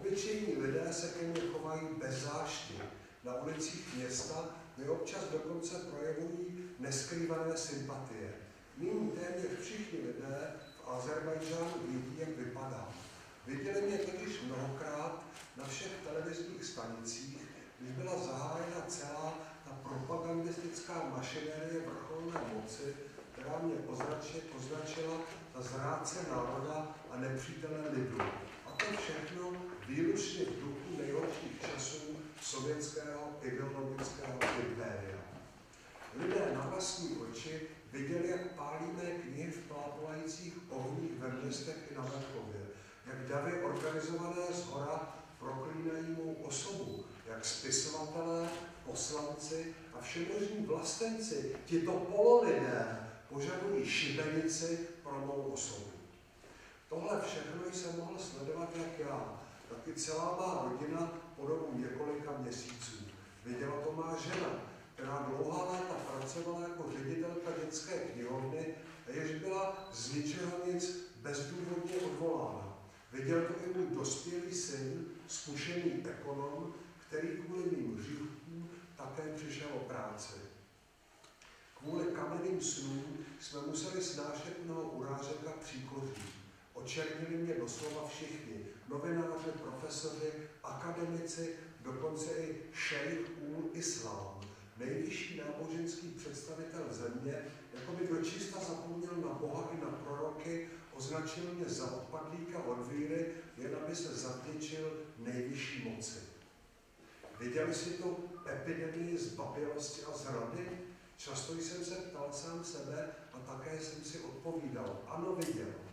Obyčejní lidé se ke mně chovají bez zášti. Na ulicích města mi občas dokonce projevují neskrývané sympatie. Nyní téměř všichni lidé v Azerbajdžánu vidí, jak vypadá. Viděli mě totiž mnohokrát na všech televizních stanicích, když byla zahájena celá ta propagandistická mašinérie vrcholné moci, která mě označila za zrádce národa a nepřítele lidu. A to všechno výlučně v duchu nejhorších časů sovětského ideologického impéria. Lidé na vlastní oči viděli, jak pálíme knihy v plápolajících ohních ve městech i na venkově, jak davy organizované z hora proklínají mou osobu, jak spisovatelé, poslanci a všemožní vlastenci, tito pololidé, požadují šibenici pro mou osobu. Tohle všechno jsem mohl sledovat jak já, taky celá má rodina po dobu několika měsíců. Viděla to má žena, která dlouhá léta pracovala jako ředitelka dětské knihovny a jež byla z ničeho nic bezdůvodně odvolána. Viděl to i můj dospělý syn, zkušený ekonom, který kvůli mým hříchům také přišel o práci. Kvůli kamenným snům jsme museli snášet mnoho urážek a příkoří. Očernili mě doslova všichni, novináři, profesoři, akademici, dokonce i šejch Ul Islám, nejvyšší náboženský představitel země, jako by dočista zapomněl na Boha i na proroky, označil mě za odpadlíka od víry, jen aby se zavděčil nejvyšší moci. Viděli si tu epidemii zbabělosti a zrady? Často jsem se ptal sám sebe a také jsem si odpovídal. Ano, viděl.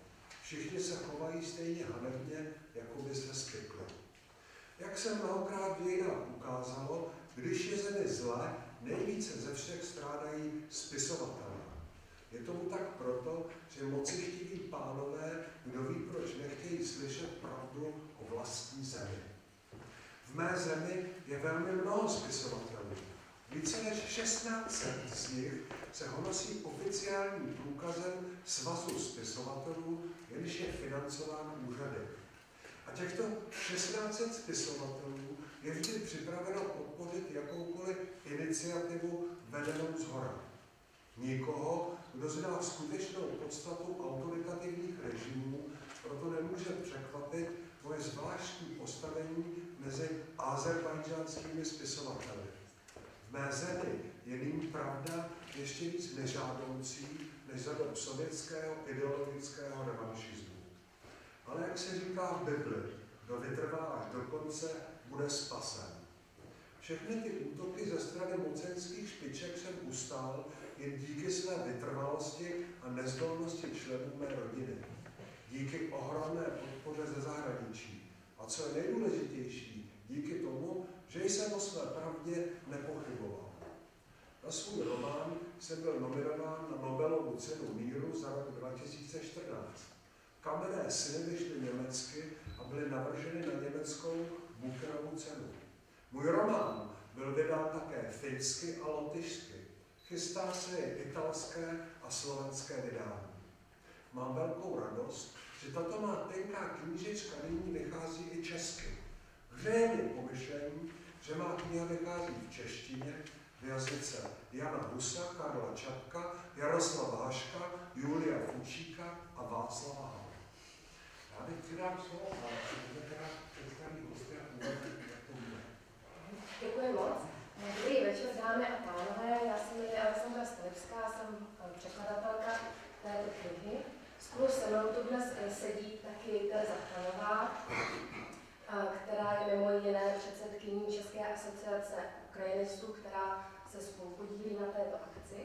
Všichni se chovají stejně hanebně, jako by se skykli. Jak se mnohokrát v ukázalo, když je zemi zle, nejvíce ze všech strádají spisovatelé. Je tomu tak proto, že moci chtiví pánové, kdo ví, proč nechtějí slyšet pravdu o vlastní zemi. V mé zemi je velmi mnoho spisovatelů. Více než 16 z nich se honosí oficiálním průkazem Svazu spisovatelů, jenž je financován úřady. A těchto 16 spisovatelů je vždy připraveno podpořit jakoukoliv iniciativu vedenou z hora. Nikoho, kdo zná skutečnou podstatu autoritativních režimů, proto nemůže překvapit moje zvláštní postavení mezi azerbajdžánskými spisovateli. V mé zemi je nyní pravda ještě víc nežádoucí než za dob sovětského ideologického revanšismu. Ale jak se říká v Bibli, kdo vytrvá až do konce, bude spasen. Všechny ty útoky ze strany mocenských špiček jsem ustál jen díky své vytrvalosti a nezdolnosti členů mé rodiny. Díky ohromné podpoře ze zahraničí. A co je nejdůležitější, díky tomu, že jsem o své pravdě nepochyboval. Na svůj román jsem byl nominován na Nobelovu cenu míru za rok 2014. Kamenné syny vyšly německy a byly navrženy na německou Bookerovu cenu. Můj román byl vydán také finsky a lotyšsky. Chystá se i italské a slovenské vydání. Mám velkou radost, že tato má tenká knížečka nyní vychází i česky. Hřeje mi pomyšlení, že má kniha vychází v češtině, jazyce Jana Husa, Karla Čapka, Jaroslava Haška, Julia Fučíka a Václava Havla. Já bych přidám slovo a teda představí hosté a Děkuji moc. Dobrý večer, dámy a pánové. Já jsem jmenuji Alexandra Stelevská, jsem překladatelka této knihy. Spolu se mnou tu dnes sedí taky Tereza Chanová, která je mimo jiné předsedkyní České asociace ukrajinistů, která se spolu podílí na této akci.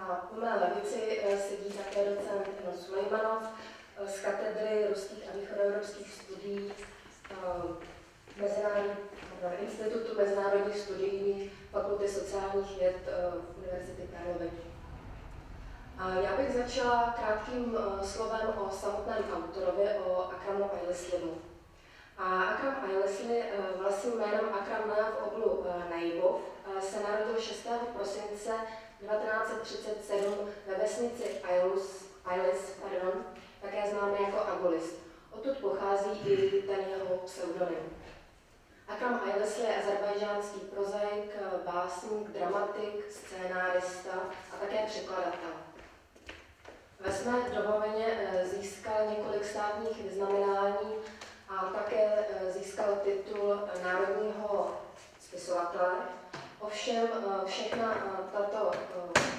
A po mé levici eh, sedí také docent Jan Sulejmanov eh, z katedry ruských a východoevropských studií eh, Mezinárodní, Institutu mezinárodních studií Fakulty sociálních věd Univerzity Karlovy. Já bych začala krátkým slovem o samotném autorovi, o Akramu Aileslimu. A Akram Ailesli vlastním jménem Akram Najav Oblu Naibov se narodil 6. prosince 1937 ve vesnici Ailus, Ailes, pardon, také známý jako Agolis. Odtud pochází i ten jeho pseudonym. Akram Ailesli je azerbajžánský prozaik, básník, dramatik, scénárista a také překladatel. Ve své domovině eh, získal několik státních vyznamenání a také eh, získal titul národního spisovatele. Ovšem eh, všechna tato,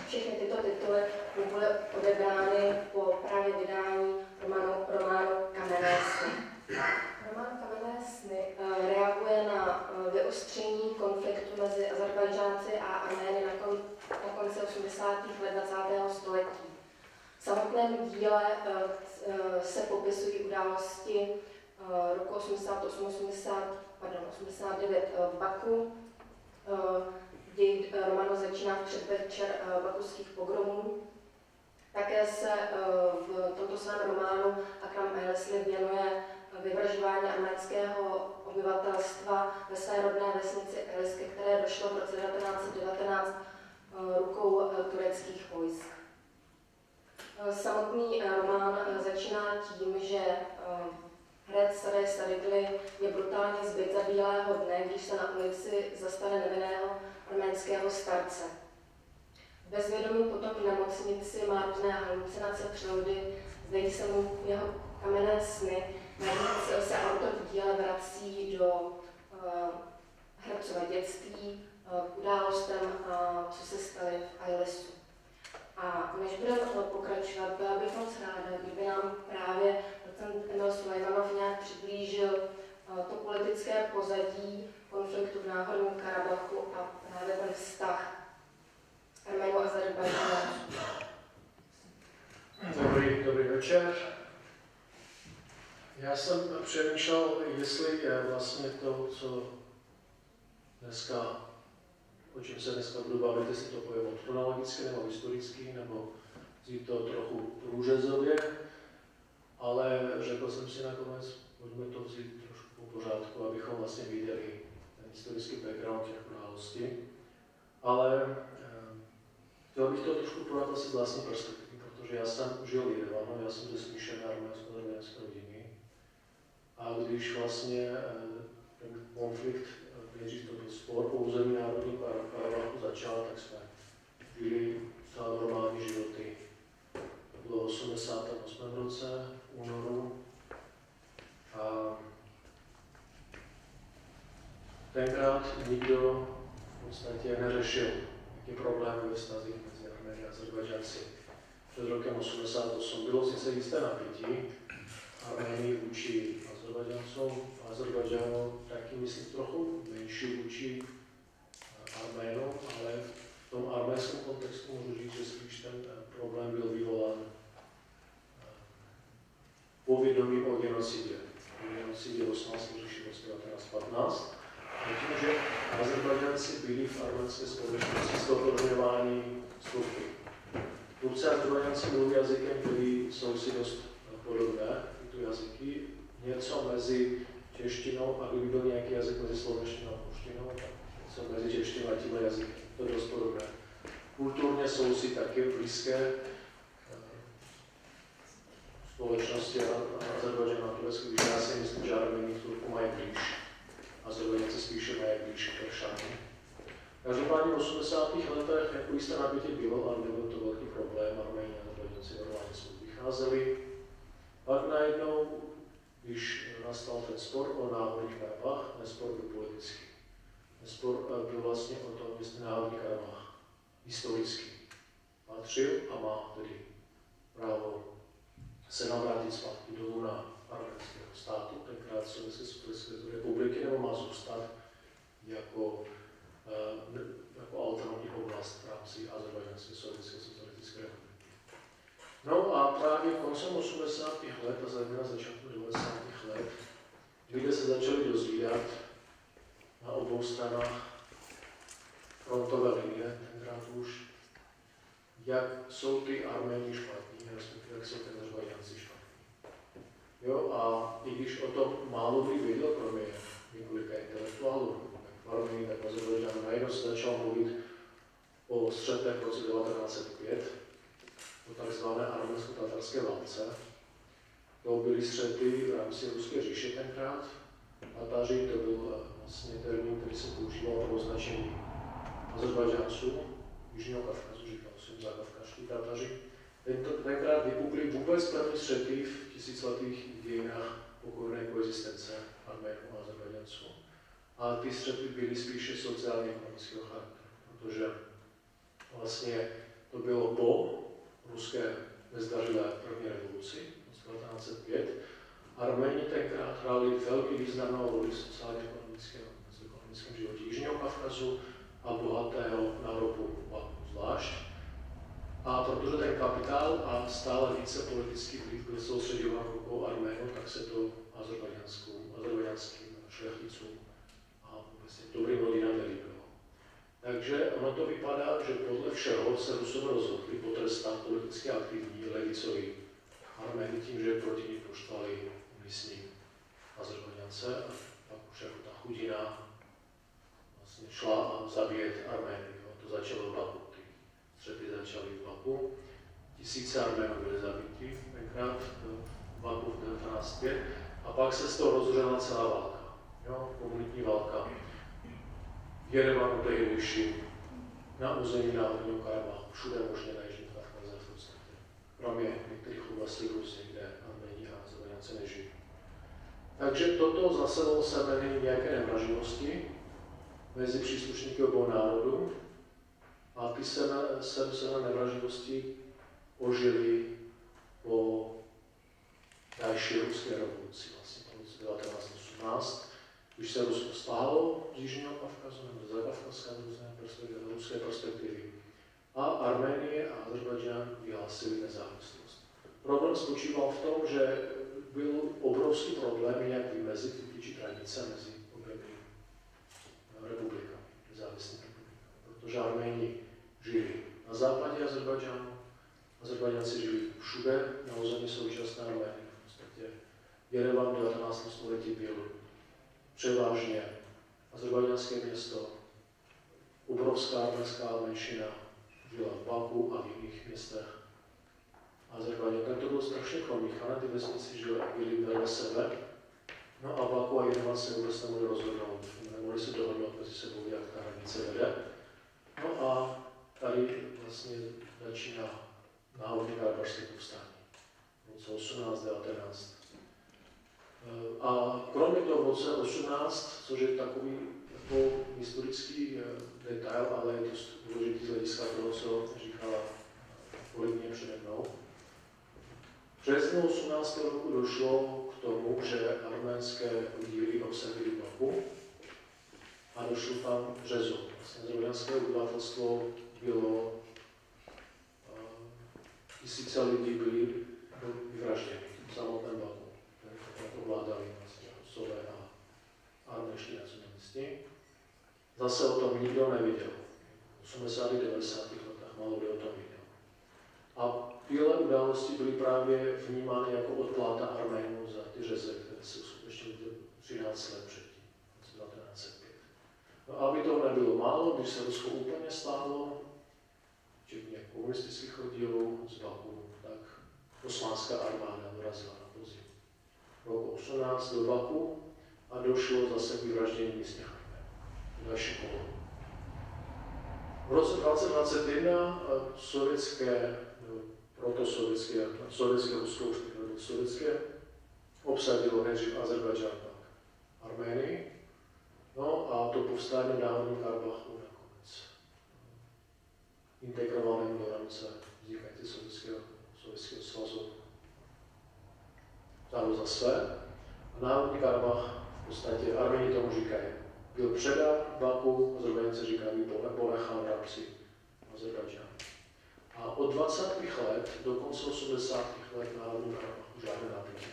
všechny tyto tituly mu byly odebrány po právě vydání románu, románu Kamenné sny. Román Kamenné sny reaguje na vyostření konfliktu mezi Azerbajdžánci a Armény na, kon, na konci 80. let 20. století samotném díle eh, eh, se popisují události eh, roku 88, 80, pardon, 89 v Baku. Děj románu začíná v předvečer bakuských pogromů. Také se v tomto svém románu Akram Ehlesli věnuje vyvražování arménského obyvatelstva ve své rodné vesnici Eliske, které došlo v roce 1919 rukou tureckých vojsk. Eh, samotný eh, román eh, začíná tím, že hrad Staré Starigly je brutálně zbyt za bílého dne, když se na ulici zastane nevinného arménského starce. Bezvědomí potom v nemocnici má různé halucinace, přeloudy, zdají se mu jeho kamenné sny. Navíc se autor v díle vrací do uh, hercova dětství, uh, k událostem, uh, co se staly v Ailesu. A než budeme pokračovat, byla bych moc ráda, kdyby nám právě docent Emil Sulejmanov nějak přiblížil eh, to politické pozadí konfliktu v Náhorním Karabachu a právě ten vztah Arménu a. Dobrý, dobrý večer. Já jsem přemýšlel, jestli je vlastně to, co dneska o čem se dneska budu bavit, jestli to pojemo chronologicky nebo historicky, nebo vzít to trochu průřezově, ale řekl jsem si nakonec, pojďme to vzít trošku po pořádku, abychom vlastně viděli ten historický background těch událostí. Ale eh, chtěl bych to trošku podat asi vlastní perspektivy, protože já jsem žil Jerevanu, já jsem ze smíšené arménsko-arménské rodiny. A když vlastně eh, ten konflikt nejdřív to byl spor po území Národní Karabachu začal, tak jsme žili celá normální životy. Bylo v 88. roce, v únoru. A tenkrát nikdo v podstatě neřešil, jaký problém ve vztazích mezi Armény a Azerbajdžanci. Před rokem 88 bylo sice jisté napětí, Arménii vůči Azerbajdžancům, Azerbajdžánu taky myslím trochu menší vůči Arménu, ale tom arménském kontextu můžu říct, že spíš ten problém byl vyvolán eh, povědomím o genocidě. O genocidě v 18. říši v 1915. A tím, že Azerbajdžanci byli v arménské společnosti stotožňování s Turky. Turci a Azerbajdžanci mluví jazykem, který jsou si dost podobné, tyto jazyky, něco mezi češtinou a kdyby byl nějaký jazyk mezi slovenštinou a polštinou, tak něco mezi češtinou a tímhle jazykem. To je dost podobné. Kulturně jsou si taky blízké eh, společnosti Azerbajdžan a Turecko, když já si myslím, že Armení Turku mají blíž. Azerbajdžanci spíše mají blíž k Peršanu. Každopádně v 80. letech jako jisté napětí bylo, ale nebyl to velký problém, Arméni a Azerbajdžanci normálně spolu vycházeli. Pak najednou když nastal ten spor o náhodných Karabach, ten spor byl politický. Spor eh, byl vlastně o tom, jestli náhodný Karabach historicky patřil a má tedy právo se navrátit zpátky do luna arménského státu, tenkrát Sovětské republiky, nebo má zůstat jako, eh, jako autonomní oblast v rámci Azerbajdžanské sovětské socialistické republiky. No a právě koncem 80. let a zejména začátku 90. let lidé se začali dozvídat obou stranách frontové linie, tenkrát už, jak jsou ty Arméni špatní, respektive jak jsou ty Azerbajdžánci špatní. Jo, a i když o tom málo věděl, kromě několika intelektuálů, tak v Armenii, tak Azerbajdžánu, najednou se začal mluvit o střetech v roce 1905, o takzvané arménsko-tatarské válce. To byly střety v rámci Ruské říše tenkrát. Tataři to byl vlastně termín, který se používal pro označení Azerbajdžánců, Jižního Kavkazu, říkal jsem za kavkažští Tataři. Tento, tenkrát vypukly vůbec první střety v tisíciletých dějinách pokojné koexistence Arménů a Azerbajdžanců. A ty střety byly spíše sociálně-ekonomického charakteru, protože vlastně to bylo po ruské nezdařilé první revoluci v 1905. Arméni tenkrát hráli velmi významnou roli v sociálně-ekonomickém, ekonomickém životě Jižního Kavkazu a bohatého na ropu zvlášť. A protože ten kapitál a stále více politický vliv byl soustředěn rukou Arménu, tak se to azerbajdžanským šlechticům a vůbec dobrým rodinám nelíbilo. Takže ono to vypadá, že podle všeho se Rusové rozhodli potrestat politicky aktivní levicovi Armény tím, že proti ní poštvali místní Azerbajdžance a pak už jako ta chudina vlastně šla a zabíjet Armény. To začalo v Baku. Ty střety začaly v Baku. Tisíce Arménů byly zabiti tenkrát v Baku v 1905 a pak se z toho rozhořela celá válka. Jo, komunitní válka Jerevanu tehdejší, na území Národního Karabachu, všude možně na Jižní Kavkaze v. Kromě některých oblastí Rusie, kde Arméni a Azerbajdžánci nežijí. Takže toto zasedlo semeny nějaké nevraživosti mezi příslušníky obou národů a ty se na, se, na nevraživosti ožili po další ruské revoluci, vlastně po roce 1918, když se Rusko stálo z Jižního Kavkazu nebo z Kavkazska různé perspektivy, ruské perspektivy a Arménie a Azerbajdžán vyhlásili nezávislost. Problém spočíval v tom, že byl obrovský problém, jak vymezit, vytýčit hranice mezi oběmi republikami, nezávislými republikami. Protože Arméni žili na západě Azerbajdžánu, Azerbajdžánci žili všude na území současné Arménie. V podstatě Jerevan v 19. století byl převážně azerbajdžanské město, obrovská arménská menšina žila v Baku a v jiných městech Azerbajdžan. Tak to bylo strašně promíchané, ty vesnice žily, byly vedle sebe. No a Baku a Jerevan se vůbec nemohli rozhodnout, nemohli se dohodnout mezi sebou, jak ta hranice vede. No a tady vlastně začíná náhodný karbašské povstání. V roce 18, 19, Eh, a kromě toho v roce 18, což je takový jako historický eh, detail, ale je dost důležitý z hlediska toho, co říkala kolegyně přede mnou. Březnu 18. roku došlo k tomu, že arménské díly obsadili Baku a došlo tam k řezu. Vlastně azerbajdžanské obyvatelstvo bylo, uh, tisíce lidí byli vyvražděni v samotném Baku ovládali vlastně Rusové a arméští nacionalisti. Zase o tom nikdo neviděl. V 80. 90. letech málo kdo o tom viděl. A tyhle události byly právě vnímány jako odpláta Arménů za ty řeze, které se uskutečnily 13 let předtím, v 1905. No aby to nebylo málo, když se Rusko úplně stálo, včetně komunistických oddílů z Baku, tak osmanská armáda dorazila na roku 18 do Baku a došlo zase k vyvraždění místních další kolo. V roce 2021 eh, sovětské, protosovětské, sovětské Rusko už sovětské, obsadilo nejdřív Azerbajdžán, pak Arménii, no a to povstání v Náhodním Karabachu nakonec integrovaném do rámce vznikající sovětského, sovětského svazu vzal za své. A Národní Karabach v podstatě Armeni tomu říkají. Byl předán Baku, Azerbajdžanci říkají, ponechal v rámci Azerbajdžánu. A od 20. let do konce 80. let Národní Karabachu žádné napětí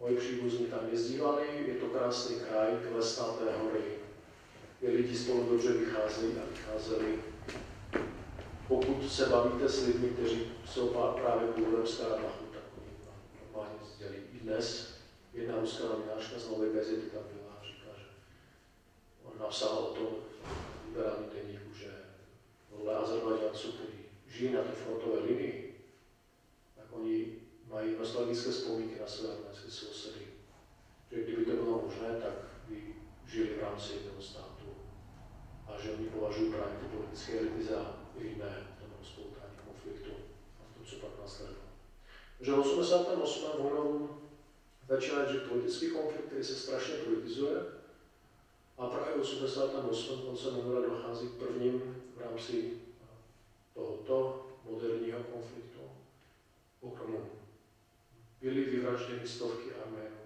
Moji příbuzní tam jezdívali, je to krásný kraj, lesnaté hory, kde lidi spolu dobře vycházeli a vycházeli. Pokud se bavíte s lidmi, kteří jsou právě původem z Karabachu, tak oni normálně sdělí. I dnes jedna ruská novinářka z Nové gazety tam byla a říká, že on napsal o tom v liberálním deníku, že podle Azerbajdžanců, žijí na té frontové linii, tak oni mají nostalgické vzpomínky na své arménské sousedy. Že kdyby to bylo možné, tak by žili v rámci jednoho státu a že oni považují právě ty politické elity za jiné v tom rozpoutání konfliktu a v tom, co pak následovalo. Že v 88. vojnou začíná že politický konflikt, který se strašně politizuje a právě v 88. koncem února dochází k prvním v rámci tohoto moderního konfliktu pokromu. Byly vyvražděny stovky Arménů,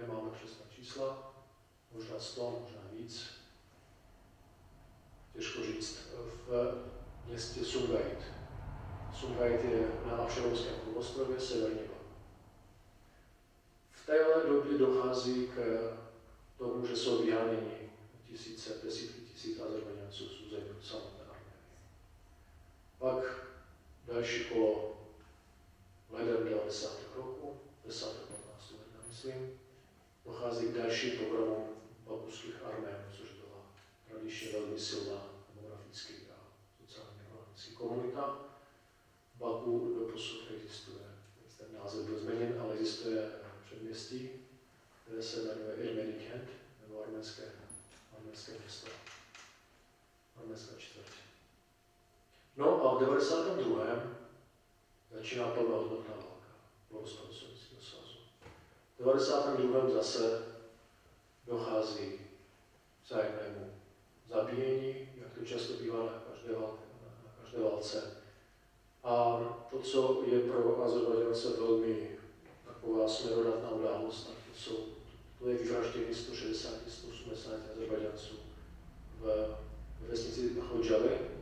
nemáme přesná čísla, možná 100, možná víc. Těžko říct. V městě Sungait. Sungait je na Avšerovském polostrově, severně V téhle době dochází k tomu, že jsou vyháněni tisíce, desítky tisíc Azerbajdžanců z území samotné. Pak další kolo ledem 90. roku, 10. 15. ledna, myslím, dochází k dalším programům babuských Arménů, což byla tradičně velmi silná demografický a sociálně ekonomický komunita. Baku do posud existuje, ten název byl změněn, ale existuje předměstí, které se jmenuje Irmeni Kent, nebo arménské, arménské město, arménská čtvrť. No a v 92. začíná plnohodnotná válka po rozpadu Sovětského svazu. V 92. zase dochází k vzájemnému zabíjení, jak to často bývá na každé, válce, na každé válce. A to, co je pro Azerbajdžance velmi taková směrodatná událost, tak to, jsou, to je vyvraždění 160 180 Azerbajdžanců v vesnici Chodžavy.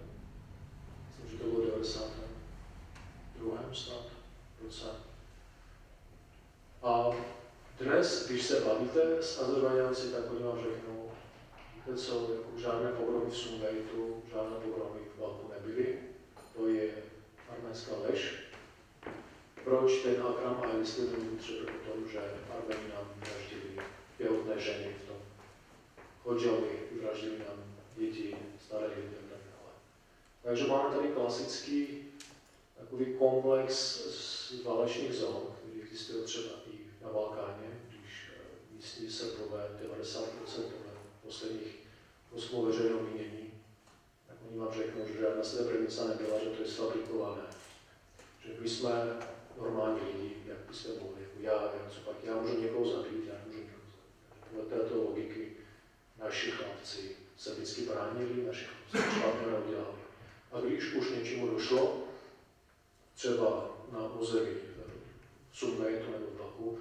Že to bylo 92. snad roce. A dnes, když se bavíte s Azerbajdžanci, tak oni vám řeknou, víte co, jako žádné pogromy v Sungaitu, žádné pogromy v Balku nebyly. To je arménská lež. Proč ten Akram a jestli není třeba o tom, že Armeni nám vraždili těhotné ženy v tom Chodžali, vraždili nám děti, staré lidi. Takže máme tady klasický takový komplex z válečných zón, který existuje třeba i na Balkáně, když eh, místní Srbové 90% posledních průzkumů veřejného mínění, tak oni vám řeknou, že žádná srebrenica nebyla, že to je sfabrikované. Že my jsme normální lidi, jak byste mohli, jako já, jak co pak, já můžu někoho zabít, já můžu někoho zabít. Podle této logiky naši chlapci se vždycky bránili, naši chlapci špatně neudělali. A když už něčemu došlo, třeba na území Sumejtu nebo Baku,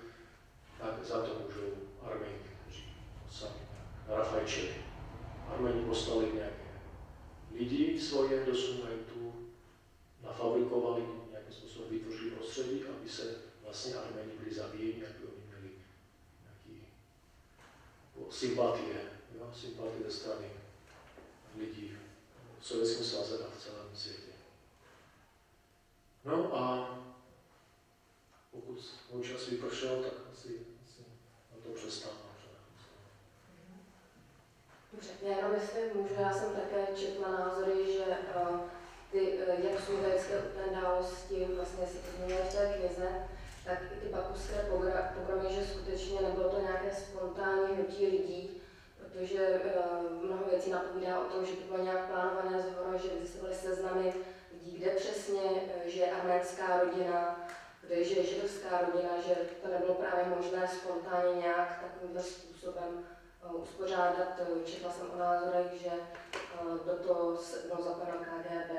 tak za to můžou Arméni, kteří sami rafajčili. Arméni poslali nějaké lidi svoje do Sumejtu, nafabrikovali, nějakým způsobem vytvořili prostředí, aby se vlastně Arméni byli zabíjeni, aby oni měli nějaký sympatie, jo? sympatie ze strany lidí v Sovětském svaze a v celém světě. No a pokud můj čas vypršel, tak asi, asi na to přestanu. Dobře, já jenom jestli můžu, já jsem také četla názory, že uh, ty, uh, jak jsou vědecké události, vlastně si to změnily v té knize, tak i ty bakuské programy, že skutečně nebylo to nějaké spontánní hnutí lidí, protože uh, mnoho věcí napovídá o tom, že to bylo nějak plánované zhora, že existovaly seznamy lidí, kde přesně eh, žije arménská rodina, kde žije židovská rodina, že to nebylo právě možné spontánně nějak takovýmto způsobem uh, uspořádat. Četla jsem o názorech, že do toho bylo zapojeno KGB.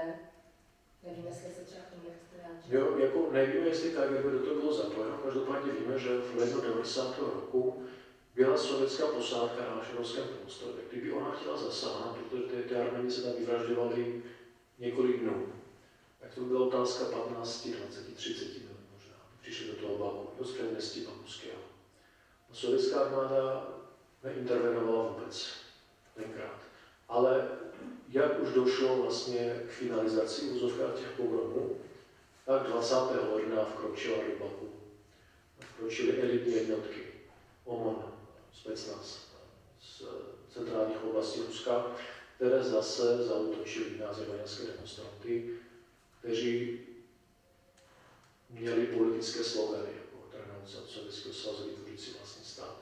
Nevím, jestli se třeba k tomu nechcete Jo, jako nevíme, jestli KGB do toho bylo zapojeno, každopádně víme, že v lednu 90. roku byla sovětská posádka na Šerovském polostrově. Kdyby ona chtěla zasáhnout, protože ty, ty arméni se tam vyvražďovali několik dnů, tak to byla otázka 15, 20, 30 minut možná. Přišli do toho Baku, do předměstí Bakuského. A sovětská armáda neintervenovala vůbec tenkrát. Ale jak už došlo vlastně k finalizaci úzovkách těch pogromů, tak 20. ledna vkročila do Baku. Vkročily elitní jednotky OMON, specnaz z centrálních oblastí Ruska, které zase zautočily na azerbajdžanské demonstranty, kteří měli politické slogany, jako trhnouce od Sovětského svazu vytvořit vlastní stát.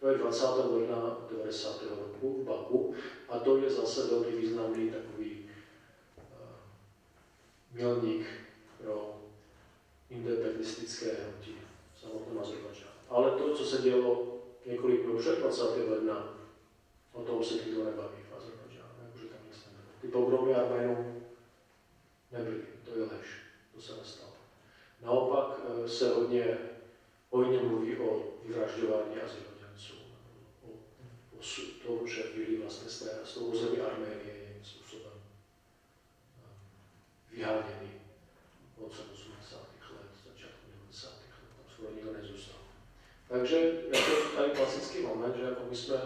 To je 20. ledna 90. roku v Baku a to je zase velmi významný takový uh, milník pro independistické hnutí v samotném. Ale to, co se dělo několik dnů před 20. ledna, o tom se nikdo nebaví v Azerbajdžánu, jakože tam nic nebylo. Ty pogromy Arménů nebyly, to je lež, to se nestalo. Naopak eh, se hodně, hodně mluví o vyvražďování Azerbajdžanců, o, o tom, že byli vlastně z, té, z toho území Arménie jiným způsobem eh, vyháněni od 80. let, začátku 90. let, tam skoro nikdo nezůstal. Takže jako tady klasický moment, že jako my jsme,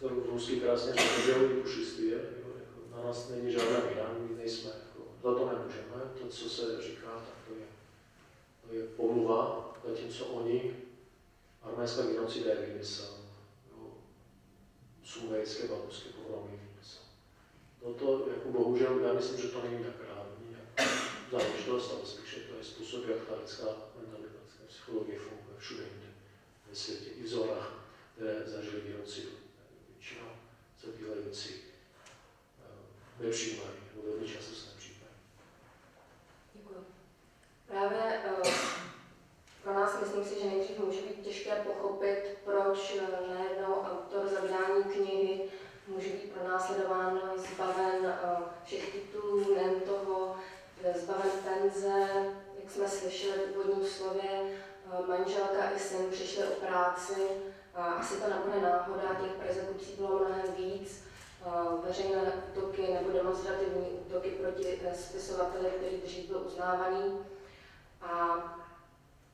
to rusky krásně řekl, že pušistý je, jako na nás není žádná vina, my nejsme, jako, za to nemůžeme, to, co se říká, tak to je, to je pomluva, zatímco oni, arménské genocidy je výmysl, sumejské babuské pogromy je výmysl. Toto, jako bohužel, já myslím, že to není tak reálný záležitost, ale spíše to je způsob, jak ta lidská mentalita, psychologie funguje všude jinde ve světě, i v zónách, které zažili genocidu. Většinou tyhle věci uh, nevšímají, nebo velmi často se nevšímají. Děkuji. Právě uh, pro nás myslím si, že nejdřív může být těžké pochopit, proč uh, najednou autor za vydání knihy může být pronásledován, zbaven všech titulů, nejen toho, zbaven penze, jak jsme slyšeli v úvodním slově, manželka i syn přišli o práci, asi to nebude náhoda, těch persekucí bylo mnohem víc, veřejné útoky nebo demonstrativní útoky proti eh, spisovateli, který dřív byl uznávaný. A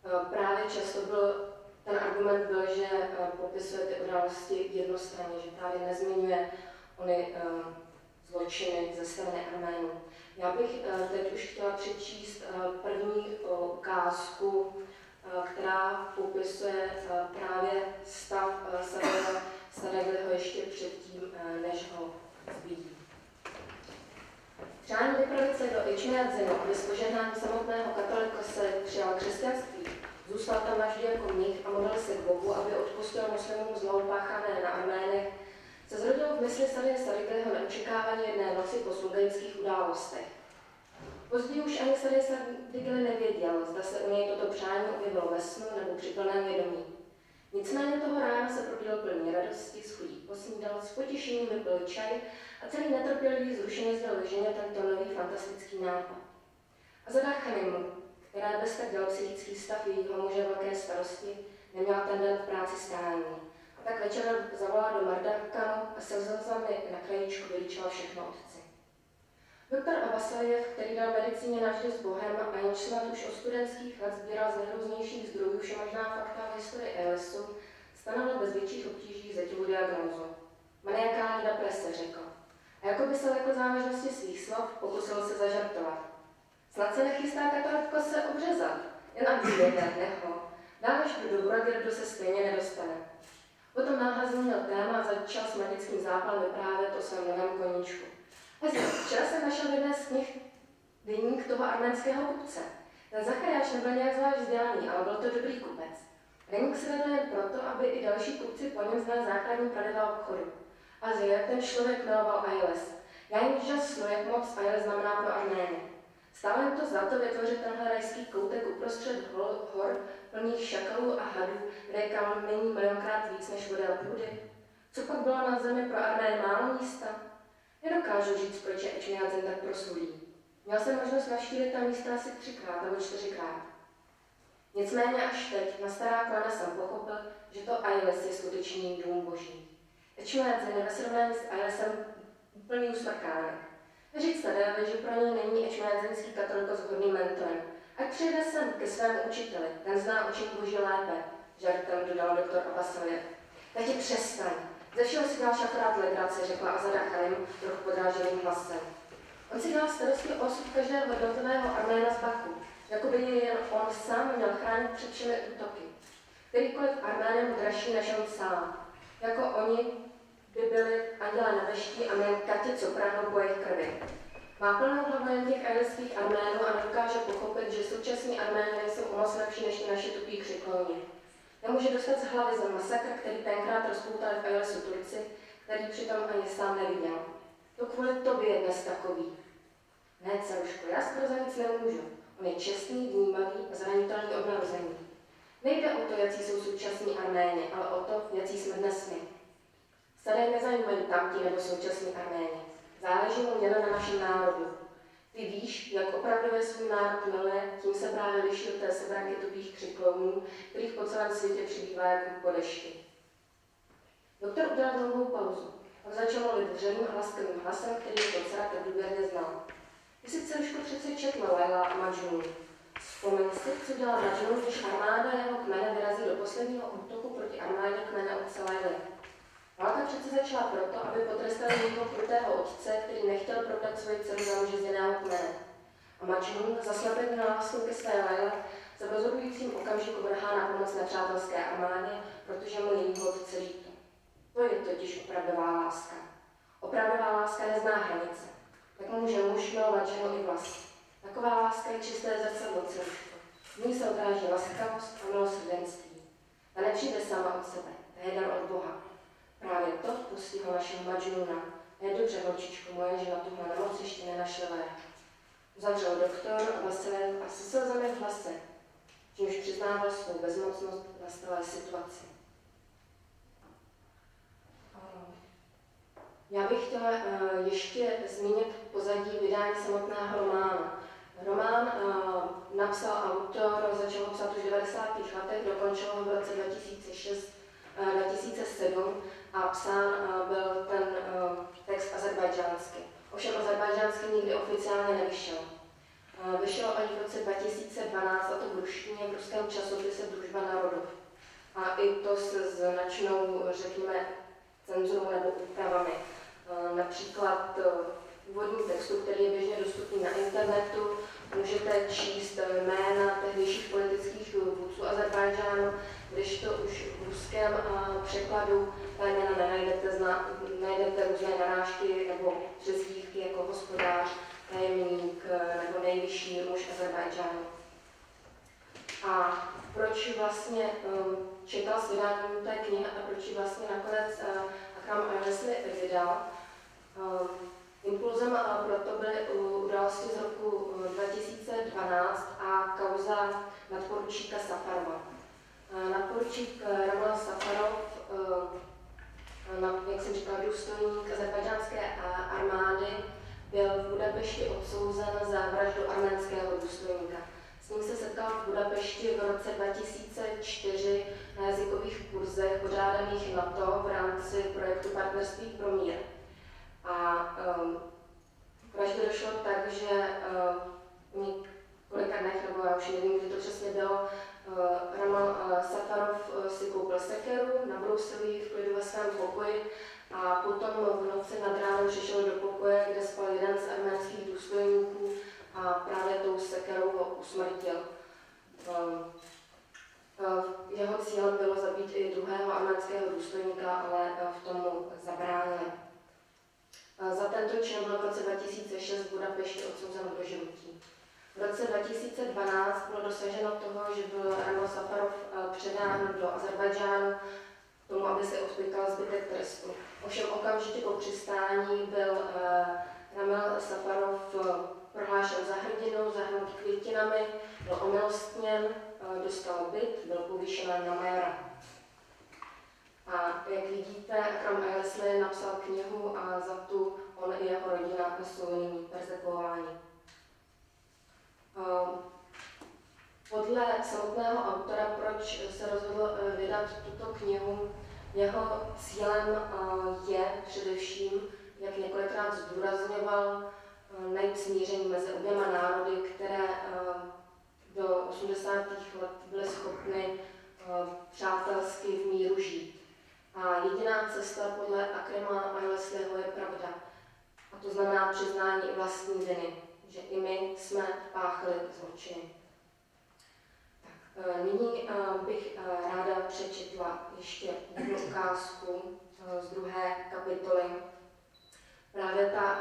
eh, právě často byl, ten argument byl, že eh, popisuje ty události jednostranně, že právě nezmiňuje ony zločiny ze strany Arménů. Já bych teď už chtěla přečíst první ukázku Eh, která popisuje eh, právě stav eh, Sarajevo ještě předtím, než ho zbídí. Přání vypravit se do Ičmiadzinu, aby z požehnání samotného katolika se přijal křesťanství, zůstal tam navždy jako mnich a modlil se k Bohu, aby odpustil muslimům zlou páchané na Arménech, se zrodilo v mysli Sadie Sadigeho neočekávaně jedné noci po sundejských událostech. Později už Sarisa Digely nevěděl, zda se u něj toto přání objevilo ve snu nebo při plném vědomí. Nicméně toho rána se probudil plný radosti, schudí posnídal, s potěšením vypil čaj a celý netrpělivý zrušeně sdělil ženě tento nový fantastický nápad. A zadách Hanimu, která bez tak dělal psychický stav jejího muže velké starosti, neměla ten den v práci stání. A tak večer zavolala do Mardakanu a se slzami na krajičku vyličila všechno otci. Doktor Abasaljev, který dal medicíně navždy s Bohem a snad už od studentských let sbíral z nejrůznějších zdrojů všemožná fakta v historii Elisu, stanovil bez větších obtíží zetivou diagnózu. Maniakální deprese, řekl. A jako by se lekl závažnosti svých slov, pokusil se zažartovat. Snad se nechystá katolicko se obřezat, jen aby věděl, neho. Dáváš do dobrodě, kdo se stejně nedostane. Potom náhle změnil téma a začal s magickým zápal vyprávět o svém novém koníčku. Včera jsem našel jeden z knih deník toho arménského kupce. Ten Zachariáš nebyl nějak zvlášť vzdělaný, ale byl to dobrý kupec. Deník se vedl jen proto, aby i další kupci po něm znali základní pravidla obchodu. A zje, ten člověk miloval Ailes. Já jim žasnu, jak moc Ailes znamená pro Armény. Stále to za to vytvořit tenhle rajský koutek uprostřed hor, hor plných šakalů a hadů, kde je kamení milionkrát víc než vody a půdy. Co pak bylo na zemi pro Armény málo místa? Nedokážu říct, proč je Ečmiadzen tak proslulý. Měl jsem možnost navštívit ta místa asi třikrát nebo čtyřikrát. Nicméně až teď, na stará klana jsem pochopil, že to Ailes je skutečný dům boží. Ečmiadzen je ve srovnání s Ailesem úplný usmrkánek. Říct jde, že pro něj není ečmiadzenský katoliko s mentorem. Ať přijde sem ke svému učiteli, ten zná učení boží lépe, žartem dodal doktor Abasaljev. Takže přestaň, Všeho si dáš akorát legraci, řekla Azada Karim trochu podráženým hlasem. On si dal starosti o osud každého hodnotového arména z Baku, jako by jen on sám měl chránit před všemi útoky. Kterýkoliv armén mu dražší než on sám. Jako oni by byli anděle nebeští a měli Kati, co práhnou po jejich krvi. Má plnou hlavu jen těch arménů a nedokáže pochopit, že současní armény nejsou o moc lepší než naši tupí křiklouni. Nemůže dostat z hlavy za masakr, který tenkrát rozpoutali v Ajlesu Turci, který přitom ani sám neviděl. To kvůli tobě je dnes takový. Ne, Caruško, já skoro za nic nemůžu. On je čestný, vnímavý a zranitelný od narození. Nejde o to, jaký jsou současní arméni, ale o to, jaký jsme dnes my. Staré nezajímají tamtí nebo současní arméni. Záleží mu jen na našem národu. Ty víš, jak opravdově svůj národ miluje, tím se právě liší od té sebraky tupých křiklounů, kterých po celém světě přibývá jako dešti. Doktor udělal dlouhou pauzu. Pak začal mluvit dřevým a laskavým hlasem, který Kocera důvěrně znal. Ty si celšku přece četla Laila a Majnun. Vzpomeň si, co dělal Majnun, když armáda jeho kmene vyrazí do posledního útoku proti armádě kmene od Laily. Válka přece začala proto, aby potrestal jeho krutého otce, který nechtěl prodat svoji dceru za muže z jiného kmene. A Majnun, zaslepený na lásku ke své Laila, v rozhodujícím okamžiku vrhá na pomoc nepřátelské armádě, protože mu jejího otce líto. To je totiž opravdová láska. Opravdová láska nezná hranice. Tak může muž milovat ženu i vlast. Taková láska je čisté zrcadlo celku. V ní se odráží laskavost a milosrdenství. A nepřijde sama od sebe. To je dar od Boha. Našeho Majnuna. Je dobře, holčičko moje, že na tuhle nemoc ještě nenašel lék. Uzavřel doktor a Vasiliev a se slzami v hlase, čímž přiznával svou bezmocnost v nastalé situaci. Já bych chtěla uh, ještě zmínit pozadí vydání samotného románu. Román uh, napsal autor, začal psát už v 90. letech, dokončil ho v roce 2006, uh, 2007 a psán uh, byl ten uh, text azerbajdžánsky. Ovšem azerbajdžánsky nikdy oficiálně nevyšel. Vyšel až v roce 2012, a to v ruštině, v ruském časopise Družba národů. A i to se značnou, řekněme, cenzurou nebo úpravami. Eh, například eh, úvodní textu, který je běžně dostupný na internetu, můžete číst jména tehdejších politických vůdců Azerbajdžánu, když to už v ruském eh, překladu ta jména nenajdete, zna, najdete různé narážky nebo přezdívky jako hospodář, tajemník nebo nejvyšší muž Azerbajdžánu. A proč vlastně čekal s vydáním té knihy a proč vlastně nakonec Akram Leslie vydal? Impulzem pro to byly události z roku 2012 eh, a kauza nadporučíka Safarova. Eh, nadporučík Ramal Safarov, jak jsem říkala, důstojník azerbajdžánské armády, byl v Budapešti odsouzen za vraždu arménského důstojníka. S ním se setkal v Budapešti v roce 2004 na jazykových kurzech pořádaných NATO v rámci projektu Partnerství pro mír. A um, vraždy došlo tak, že uh, několika dnech, nebo já už nevím, kdy to přesně bylo, uh, Ramal uh, Safarov uh, si koupil sekeru, nabrousil ji v klidu ve svém pokoji a potom v noci nad ránem přišel do pokoje, kde spal jeden z arménských důstojníků a právě tou sekerou ho usmrtil. Um, jeho cílem bylo zabít i druhého arménského důstojníka, ale v tomu zabránili. Za tento čin byl v roce 2006 v Budapešti odsouzen do životí. V roce 2012 bylo dosaženo toho, že byl Ramo Safarov eh, předán do Azerbajdžánu tomu, aby se odpykal zbytek trestu. Ovšem okamžitě po přistání byl uh, Ramel Safarov uh, prohlášen za hrdinu, zahrnut květinami, byl omilostněn, dostal byt, byl povýšen na majora. A jak vidíte, Akram Elsley napsal knihu a za tu on i jeho rodina jsou nyní persekuováni. Ehm, podle samotného autora, proč se rozhodl eh, vydat tuto knihu, jeho cílem eh, je především, jak několikrát zdůrazňoval, eh, najít smíření mezi oběma národy, které do 80. let byly schopny přátelsky v míru žít. A jediná cesta podle Akrema a Leslieho je pravda. A to znamená přiznání vlastní viny, že i my jsme páchali zločiny. Tak, e, nyní e, bych e, ráda přečetla ještě jednu ukázku z druhé kapitoly. Právě ta,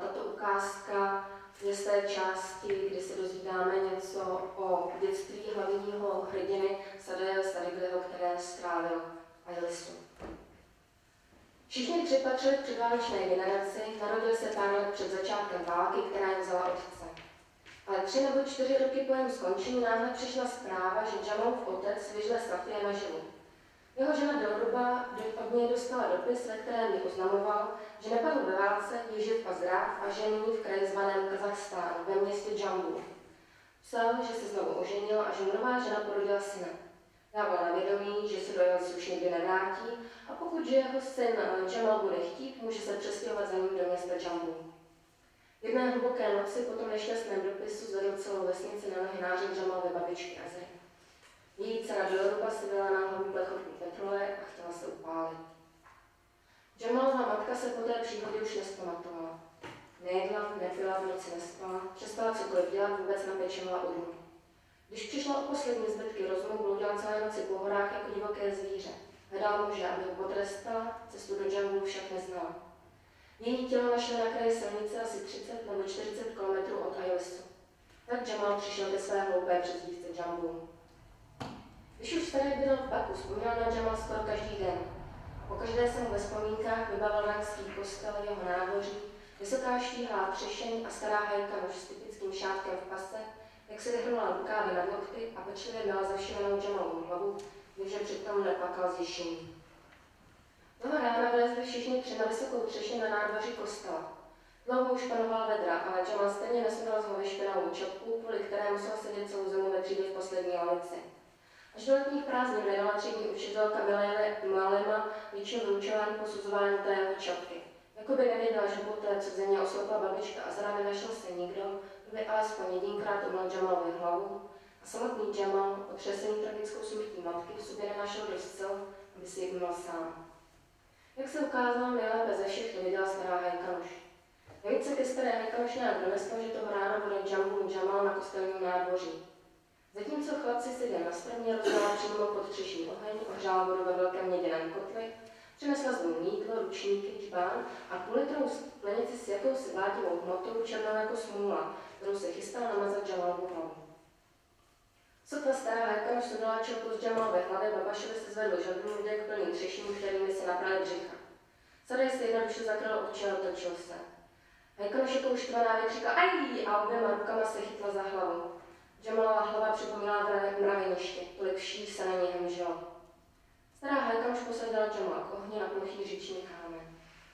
tato ukázka je z té části, kdy se dozvídáme něco o dětství hlavního hrdiny Sadeje Sadigliho, které strávil Ailisu. Všichni tři patřili k předválečné generaci, narodil se pár let před začátkem války, která jim vzala otce. Ale tři nebo čtyři roky po jejím skončení náhle přišla zpráva, že Jamalův otec vyžle Safie na živu. Jeho žena Delruba od něj dostala dopis, ve kterém mi oznamoval, že nepadl ve válce, je živ a zdrav a že nyní v kraji zvaném Kazachstánu, ve městě Džambu. Psal, že se znovu oženil a že nová žena porodila syna. Dával na vědomí, že se do Jelci už nikdy nevrátí a pokud že jeho syn Jamal bude chtít, může se přestěhovat za ním do města Džambu. Jedné hluboké noci po tom nešťastném dopisu zvedl celou vesnici na nohy nářek Jamalové babičky Azery. Její dcera Doruba si byla na hlavu plechovku petrole a chtěla se upálit. Jamalová matka se po té příhodě už nespamatovala. Nejedla, nepila, v noci nespala, přestala cokoliv dělat, vůbec napečevala odmu. Když přišla o poslední zbytky rozumu, bloudila celé noci po horách jako divoké zvíře. Hledala muže, aby ho potrestal, cestu do džunglu však neznala. Její tělo našlo na kraji silnice asi 30 nebo 40 km od Ailisu. Tak Jamal přišel ke své hloupé přezdívce Jambu. Když už starý byl v Baku, vzpomínal na Jamal skoro každý den. Pokaždé se mu ve vzpomínkách vybavil rangský kostel, jeho návoří, vysoká štíhlá třešeň a stará hajka muž s typickým šátkem v pase, jak se vyhrnula rukávy nad lokty a pečlivě měla zavšívanou Jamalovou hlavu, že přitom neplakal zjištění. Toho rána vylezli všichni tři na vysokou třešeň na nádvoří kostela. Dlouho už panovala vedra, ale Jamal stejně nesundal z hlavy špinavou čapku, kvůli které musel sedět celou zimu ve třídě v poslední lavici. Až do letních prázdnin věnovala třídní učitelka Milene Malema většinu vyučování posuzování té jeho čapky. Jako by nevěděla, že po té, co země oslepla babička a zra nenašel se nikdo, by alespoň jedinkrát umyl Jamalovi hlavu a samotný Jamal, otřesený tragickou smrtí matky, v sobě nenašel dost sil, aby si ji umyl sám. Jak se ukázalo, nejlépe ze všech to viděla stará Hajkanuš. Nejvíce ke staré Hajkanušné doneslo, že toho rána bude Jambu Jamal na kostelním nádvoří. Zatímco chlapci seděli na straně, rozdala přímo pod třešní oheň, ohřála vodu ve velkém měděném kotli, přinesla z mídlo, ručníky, čbán a půlitrovou sklenici s jakousi vlátivou hmotou černou jako smůla, kterou se chystala namazat Jamalovu hlavu. Sotva stará léka než sundala čelku z Jamalové hlavy, Babašovi se zvedl žadlůdek plný třešní, kterými se naprali břicha. Sadej se jednoduše zakryl oči a otočil se. Hajkonoš jako uštvaná vykřikla aj a oběma rukama se chytla za hlavu. Jamalova hlava připomínala mraveniště, tolik vší se na něj hemžilo. Stará Hajka už posadila Jamala k ohni na plochý říční kámen.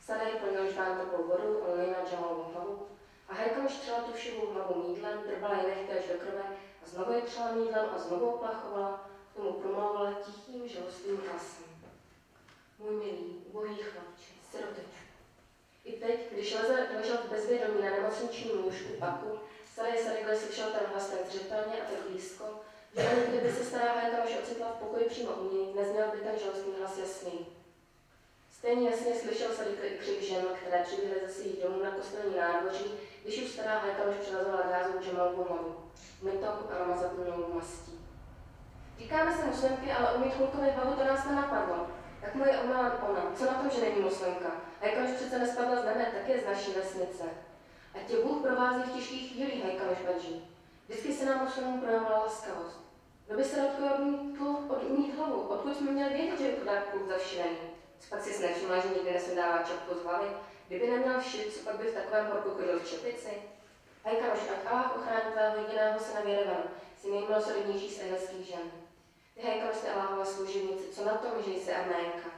Sadej plnil žbán topou vodu a na Jamalovu hlavu a Hajka už třela tu všivou hlavu mídlem, ji nechty až do krve a znovu je třela mídlem a znovu oplachovala, k tomu promlouvala tichým, žalostným hlasem. Můj milý, ubohý chlapče, sirotečku. I teď, když ležel v bezvědomí na nemocničním lůžku paku, Starý Sarigoj slyšel ten hlas tak zřetelně a tak blízko, že ani kdyby se stará Hajka už ocitla v pokoji přímo u něj, nezněl by ten žalostný hlas jasný. Stejně jasně slyšel Sarigoj i křik žen, které přiběhly ze svých domů na kostelní nádvoří, když už stará Hajka už přelazovala gázou Džemalku hlavu, mytou a namazatelnou mastí. Říkáme se muslimky, ale umít chulkově hlavu to nás nenapadlo. Tak mu je omylem ona. Co na tom, že není muslimka? A jako už přece nespadla z nebe, tak je z naší vesnice. A tě Bůh provází v těžkých chvílích, hajka Badži. Vždycky se nám muslimům projevovala laskavost. Kdo by se Radko odmítl odmít hlavu? Odkud jsme měli vědět, že chudák kluk zavšivený? Pak si nevšimla, že nikdy nesundává čapku z hlavy. Kdyby neměl všit, co pak by v takovém horku chodil v čepici? Hajkaroš, ať Allah ochrání tvého jediného syna Věrevan, si nejmilosrdnější z ezelských žen. Ty Hajkaroš jste Allahova služebnice, co na tom, že jsi Arménka?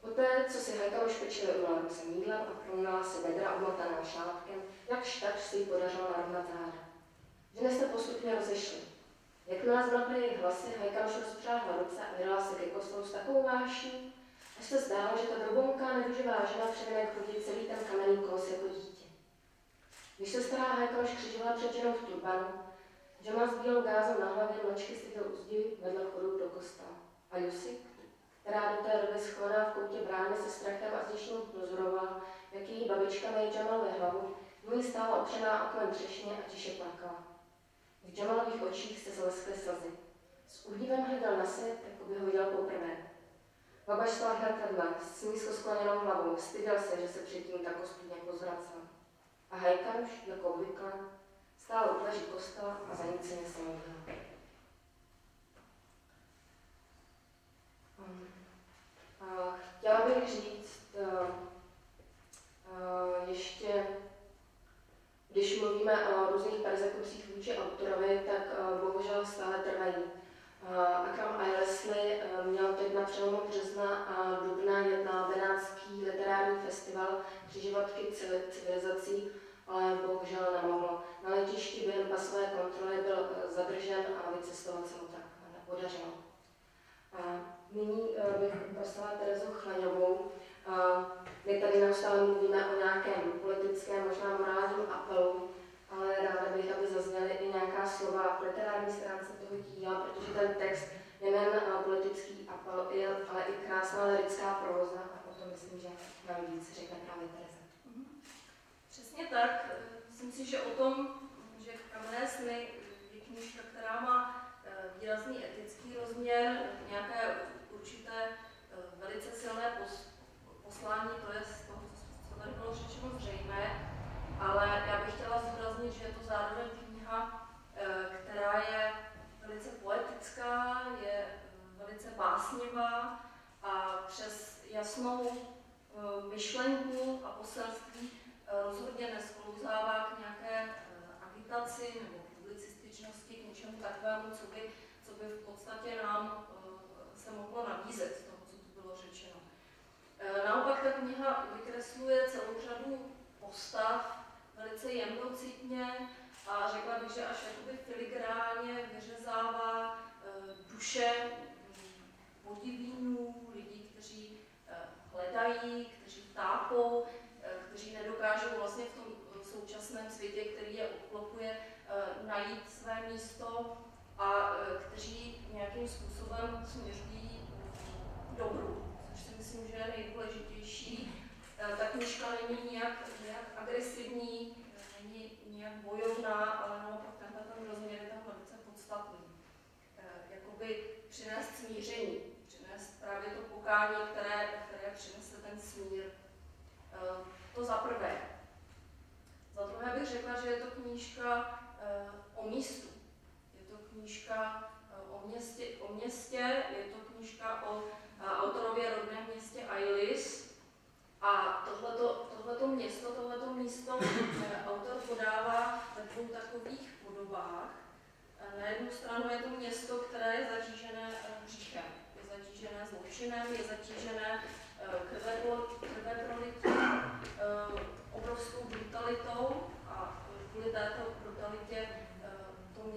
Poté, co si Hajka už pečlivě umila ruce mídlem a promnala se bedra obmotaná šálkem, jakž tak se jí podařilo narovnat záda. Ženy se postupně rozešly. Jakmile zmlkly jejich hlasy, Hajka už rozpřáhla ruce a vydala se ke kostelu s takovou vášní, až se zdálo, že ta drobounká nevyživá žena předem chodí celý ten kamenný kos jako dítě. Když se stará Hajka už křižovala před ženou v turbanu, že má s bílou gázou na hlavě mlčky styděl u zdi vedle chodu do kostela. A Jusik, která do té doby schovaná v koutě brány se strachem a zděšením pozorovala, jak její babička mají Jamal ve hlavu, v ní stála opřená oknem třešně a tiše plakala. V Jamalových očích se zaleskly slzy. S údivem hledal na svět, jako by ho viděl poprvé. Babaš stál hratadla s nízko skloněnou hlavou, styděl se, že se předtím tak ostudně pozvracel. A Hajkaruš, jako obvykle, stál u dveří kostela a zaníceně se modlil. Um, chtěla bych říct uh, uh, ještě, když mluvíme o různých persekucích vůči autorovi, tak uh, bohužel stále trvají. Akram Leslie měl teď na přelomu března a dubna jet na Benátský literární festival Křižovatky civilizací, ale bohužel nemohlo. Na letišti během pasové kontroly byl zadržen a vycestovat se mu tak nepodařilo. A nyní eh, bych poslala Terezu Chlaňovou. My tady neustále mluvíme o nějakém politickém, možná morálním apelu, ale ráda bych, aby zazněly i nějaká slova v literární stránce toho díla, protože ten text nejen politický apel, ale i krásná lirická proza a o tom myslím, že nám víc řekne právě Tereza. Mhm. Přesně tak. Myslím si, že o tom, že Kamenné sny je knižka, která má eh, výrazný etický rozměr,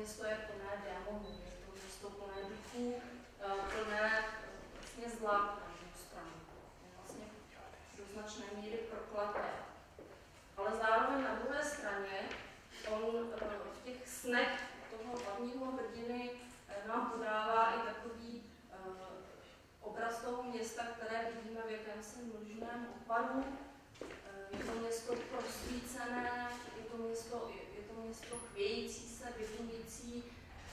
město je plné démonů, je to město plné duchů, plné vlastně zla na druhou stranu. Je vlastně do značné míry prokleté. Ale zároveň na druhé straně on eh, v těch snech toho hlavního hrdiny eh, nám podává i takový obraz toho města, které vidíme v jakémsi mlžném opadu. Je to město prosvícené, je to město, to město chvějící se, vybující,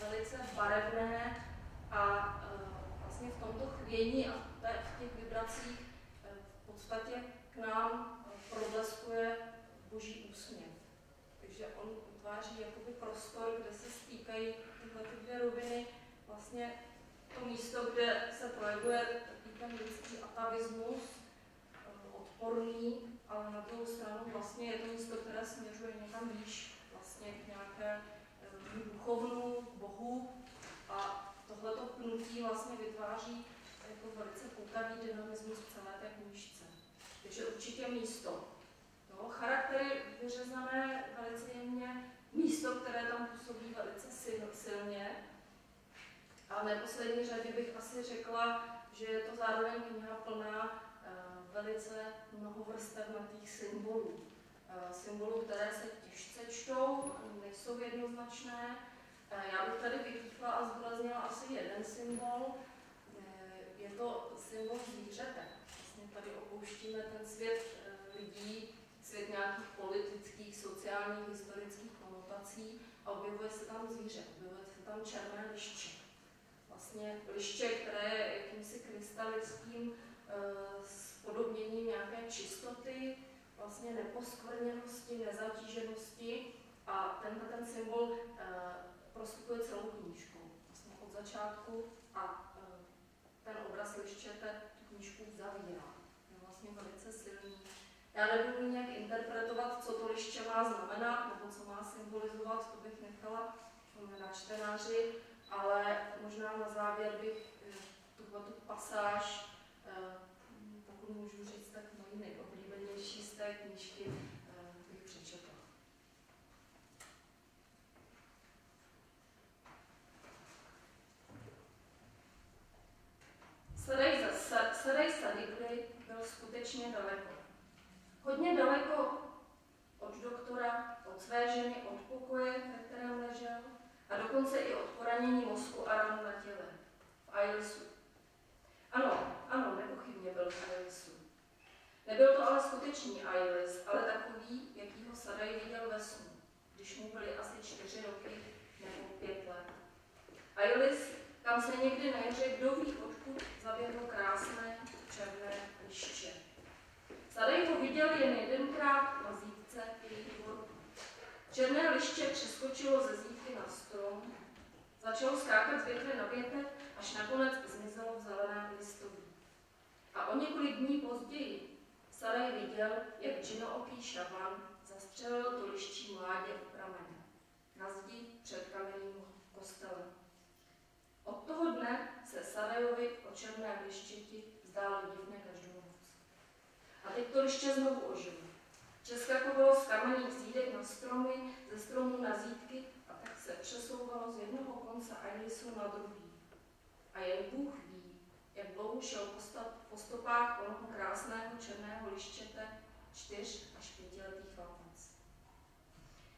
velice barevné a uh, vlastně v tomto chvění a v těch vibracích eh, v podstatě k nám eh, probleskuje boží úsměv. Takže on utváří jakoby prostor, kde se stýkají tyhle ty dvě roviny, vlastně to místo, kde se projevuje takový ten lidský atavismus, odporný, ale na druhou stranu vlastně je to místo, které směřuje někam výš, vlastně k nějaké duchovnu, Bohu a tohleto pnutí vlastně vytváří jako velice poukavý dynamismus v celé té knížce. Takže určitě místo. No, charaktery vyřezané velice jemně, místo, které tam působí velice silně. A v neposlední řadě bych asi řekla, že je to zároveň kniha plná uh, velice mnohovrstevnatých symbolů. Uh, symbolů, které se těžce čtou, nejsou jednoznačné, já bych tady vypíchla a zdůraznila asi jeden symbol. je to symbol zvířete. Vlastně tady opouštíme ten svět eh, lidí, svět nějakých politických, sociálních, historických konotací a objevuje se tam zvíře, objevuje se tam černé liště. Vlastně liště, které je jakýmsi krystalickým spodobněním nějaké čistoty, vlastně neposkvrněnosti, nezatíženosti a tenhle ten symbol uh, prostupuje celou knížku. Vlastně od začátku a uh, ten obraz lištěte tu knížku zavírá. Je vlastně velice silný. Já nebudu nějak interpretovat, co to liště má znamenat, nebo co má symbolizovat, to bych nechala na čtenáři, ale možná na závěr bych eh, tuhle tu pasáž, eh, pokud můžu říct, tak mojí nejoblíbenější z té knížky eh, bych přečetla. Sadej Sadikli byl skutečně daleko. Hodně daleko od doktora, od své ženy, od pokoje, ve kterém ležel, a dokonce i od poranění mozku a ran na těle, v Ailisu. Ano, ano, nepochybně byl v Ailisu. Nebyl to ale skutečný Ailis, ale takový, jaký ho Sadaj viděl ve snu, když mu byly asi čtyři roky nebo pět let. Ailis, kam se někdy na jaře kdo ví odkud zaběhlo krásné černé liště. Sadej ho viděl jen jedenkrát na zítce jejich dvorku. Černé liště přeskočilo ze zítky na strom, začalo skákat z větve na větev, až nakonec zmizelo v zeleném listoví. A o několik dní později Sadaj viděl, jak džinooký šaban zastřelil to liští mládě u pramene, na zdi před kamenným kostelem. Od toho dne se Sarajovi o černém lištěti zdálo divné každou noc. A teď to liště znovu ožilo. Přeskakovalo z kamenných zídek na stromy, ze stromů na zítky a tak se přesouvalo z jednoho konce Ailisu na druhý. A jen Bůh ví, jak dlouho šel po stopách onoho krásného černého lištěte čtyř až pětiletý chlapec.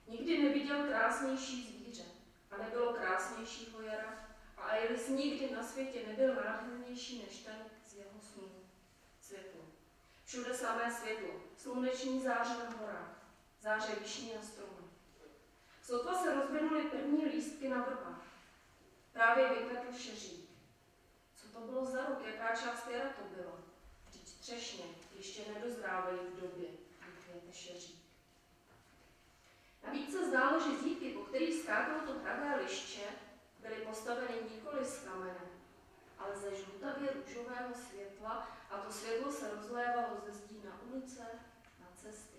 Nikdy neviděl krásnější zvíře a nebylo krásnějšího jara a Ailis nikdy na světě nebyl nádhernější než ten z jeho snů. Světlo. Všude samé světlo, sluneční záře na horách, záře vyšní na stromy. Sotva se rozvinuly první lístky na vrbách. Právě vykvetl šeřík. To bylo za rok, jaká část jara to byla? Vždyť třešně ještě nedozrávají v době, kdy květe šeřík. Navíc se zdálo, že zítky, po kterých skákalo to pravé liště, byly postaveny nikoli z kamene, ale ze žlutavě růžového světla a to světlo se rozlévalo ze zdí na ulice, na cesty.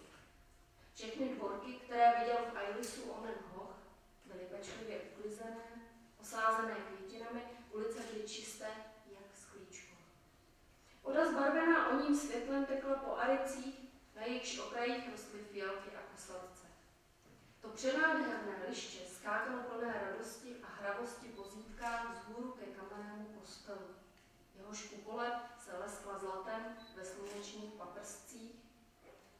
Všechny dvorky, které viděl v Ailisu onen hoch, byly pečlivě uklizené, osázené květinami, ulice byly čisté. Voda zbarvená o ním světlem tekla po aricích, na jejichž okrajích rostly fialky a koslavce. To přenádherné liště skákalo plné radosti a hravosti po zítkách hůru ke kamennému kostelu. Jehož kupole se leskla zlatem ve slunečních paprscích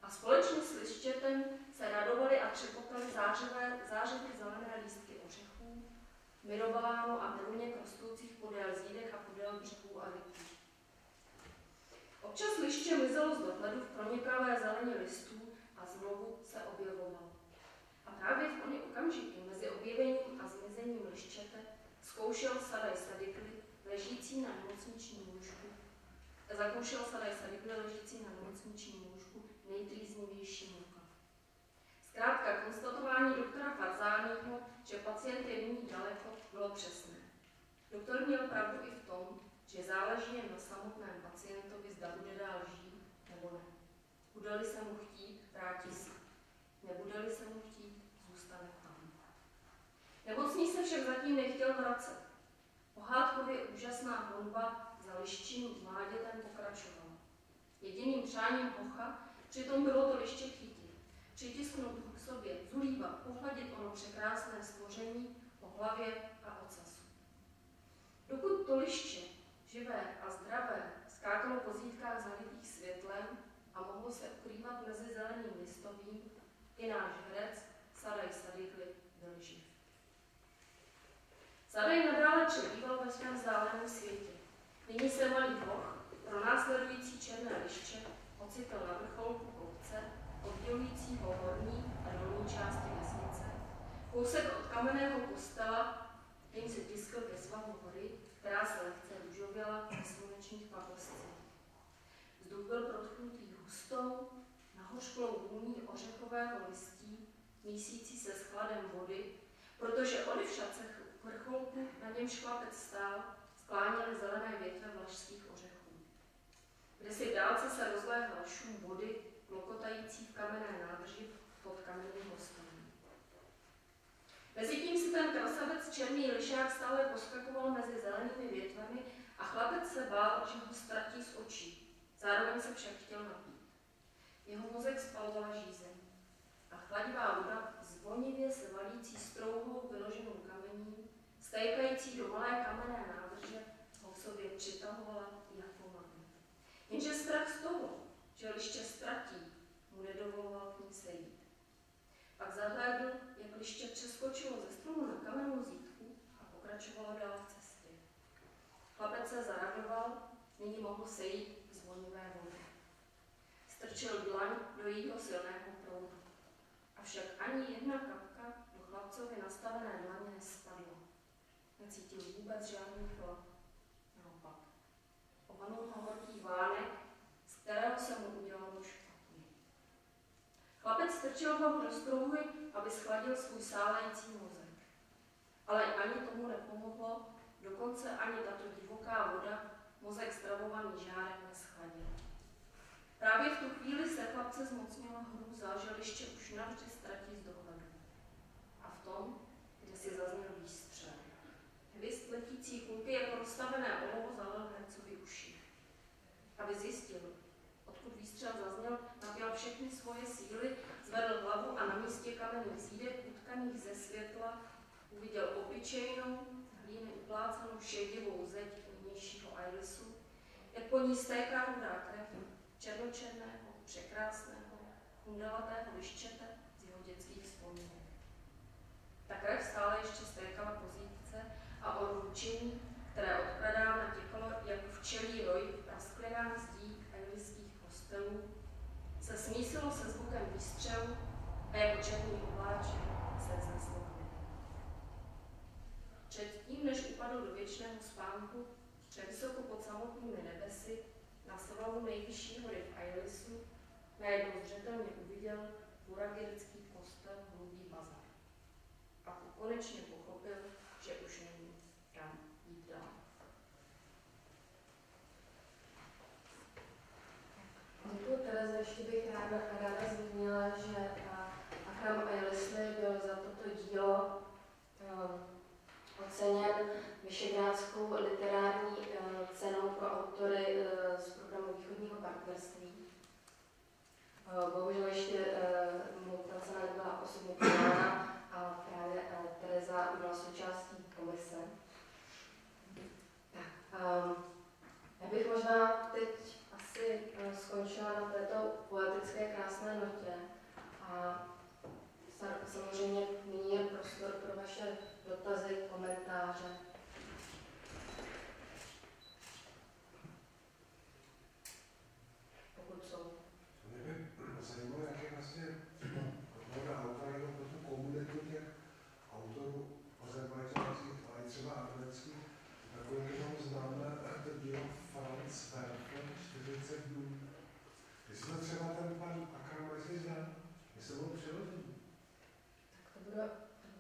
a společně s lištětem se radovali a třepotali zářivé, zářivě zelené lístky ořechů, mirobalánu a meluněk rostoucích podél zídek a podél břehů a rytí. Občas liště mizelo z dohledu v pronikavé zeleně listů a znovu se objevovalo. A právě v ony okamžiky mezi objevením a zmizením liščete zkoušel Sadaj Sadikli, ležící na nemocničním lůžku, zakoušel Sadaj Sadikli, ležící na nemocničním lůžku, nejtrýznivější muka. Zkrátka, konstatování doktora Farzányho, že pacient je nyní daleko, bylo přesné. Doktor měl pravdu i v tom, že záleží jen na samotném pacientovi, zda bude dál žít nebo ne. Bude-li se mu chtít, vrátí se. Nebude-li se mu chtít, zůstane tam. Nemocný se však zatím nechtěl vracet. Pohádkově úžasná honba za liščím mládětem pokračovala. Jediným přáním hocha přitom bylo to liště chytit, přitisknout k sobě, zulívat, pohladit ono překrásné stvoření po hlavě a ocasu. Dokud to liště, živé a zdravé, skákalo po zítkách zalitých světlem a mohlo se ukrývat mezi zeleným listovým, i náš herec Sadaj Sadikli byl živ. Sadaj nadále přebýval ve svém vzdáleném světě. Nyní se malý hoch pro následující černé liště ocitl na vrcholku kopce, oddělujícího horní a dolní části vesnice. Kousek od kamenného kostela, jim se tiskl ke svahu hory, která se lehce růžověla ve slunečních pablscích. Vzduch byl protchnutý hustou, nahořklou vůní ořechového listí, mísící se s chladem vody, protože odevšat se vrcholku, na něm šlapec stál, skláněly zelené větve vlašských ořechů. Kde si v dálce se rozléhal šum vody, klokotající v kamenné nádrži pod kamenným mostem. Mezitím si ten krasavec černý lišák stále poskakoval mezi zelenými větvemi a chlapec se bál, že ho ztratí z očí. Zároveň se však chtěl napít. Jeho mozek spalovala žízeň a chladivá voda, zvonivě se valící strouhou vyloženou kamení, stékající do malé kamenné nádrže, ho v sobě přitahovala jako magnet. Jenže strach z toho, že liště ztratí, mu nedovoloval k ní sejít. Pak zahlédl, jak liště přeskočilo ze stromu na kamennou zítku a pokračovalo dál v cestě. Chlapec se zaradoval, nyní mohl sejít z vonivé vody. Strčil dlaň do jejího silného proudu. Avšak ani jedna kapka do chlapcovi nastavené dlaně nespadla. Necítil vůbec žádný chlap. Naopak. Ovanul ho horký vánek, z kterého se mu udělalo špatně. Chlapec strčil hlavu do aby schladil svůj sálející mozek. Ale ani tomu nepomohlo, dokonce ani tato divoká voda mozek stravovaný žárem neschladil. Právě v tu chvíli se chlapce zmocnila hrůza, že liště už navždy ztratí z dohledu. A v tom, kde si zazněl výstřel. Hvist letící kulky jako rozstavené olovo zalil hercovi uši. Aby zjistil, odkud výstřel zazněl, napěl všechny svoje síly, zvedl hlavu a na místě kamenných zídek utkaných ze světla uviděl obyčejnou, hlíny uplácenou šedivou zeď nynějšího Ailisu, jak po ní stéká rudá krev černočerného, překrásného, kundelatého liščete z jeho dětských vzpomínek. Ta krev stále ještě stékala po zítce a o ručení, které od pradána těkalo jako včelí roj v prasklinách zdí anglických kostelů, se smísilo se zvukem výstřelu a jako černý obláček se vzneslo Předtím, než upadl do věčného spánku, převysoko pod samotnými nebesy, nejvyšší hory v Ailisu, najednou zřetelně uviděl buragirický kostel Hlubý bazar. A konečně pochopil, že už není kam jít dál. Děkuji, Tereze. Ještě bych ráda, ráda zmínila, že Akram Ailisli byl za toto dílo um, oceněn Vyšegrádskou literární uh, cenou pro autory uh, z programu Východního partnerství. Uh, bohužel ještě uh, mu ta cena nebyla osobně podána, a právě uh, Tereza byla součástí komise. Tak, um, já bych možná teď asi uh, skončila na této poetické krásné notě a samozřejmě nyní je prostor pro vaše dotazy, komentáře. Pokud jsou. Mě by zajímalo, jak je vlastně role autora jenom pro tu komunitu těch autorů azerbajdžánských, ale i třeba arménských. Nakolik jenom známe to dílo Franz Werfel 40 dnů. Jestli to třeba ten pan Akram Leslie zná, jestli byl přeložení. Tak to bude,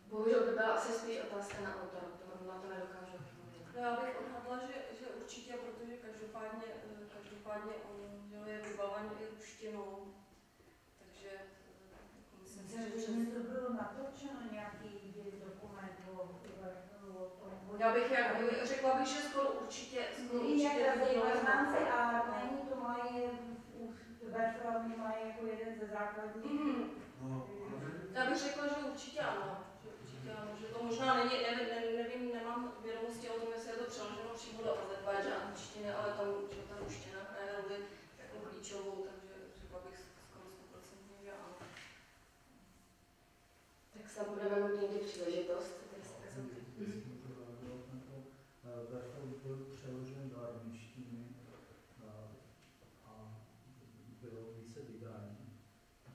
bohužel by byla asi spíš otázka na autora, to na to nedokážu odpovědět. No, já bych odhadla, že, že určitě, protože každopádně, každopádně on že je vybaven i ruštinou, takže eh, jako myslím si, že, to bylo natočeno nějaký dokument o, o tom. já bych jak, řekla bych, že skoro určitě, skoro určitě si a není to mají, ve filmu mají jako jeden ze základních. No, Já bych řekla, že určitě ano. Že určitě ano. Že to možná není, ne, ne, nevím, nemám vědomosti o tom, jestli je to přeloženo přímo do azerbajdžánštiny, ale tam, že ta ruština hraje roli jako klíčovou, takže řekla bych skoro 100% že ano. Tak snad budeme mít někdy příležitost. To, Bertolt byl přeložen do arménštiny a, a bylo více vydání.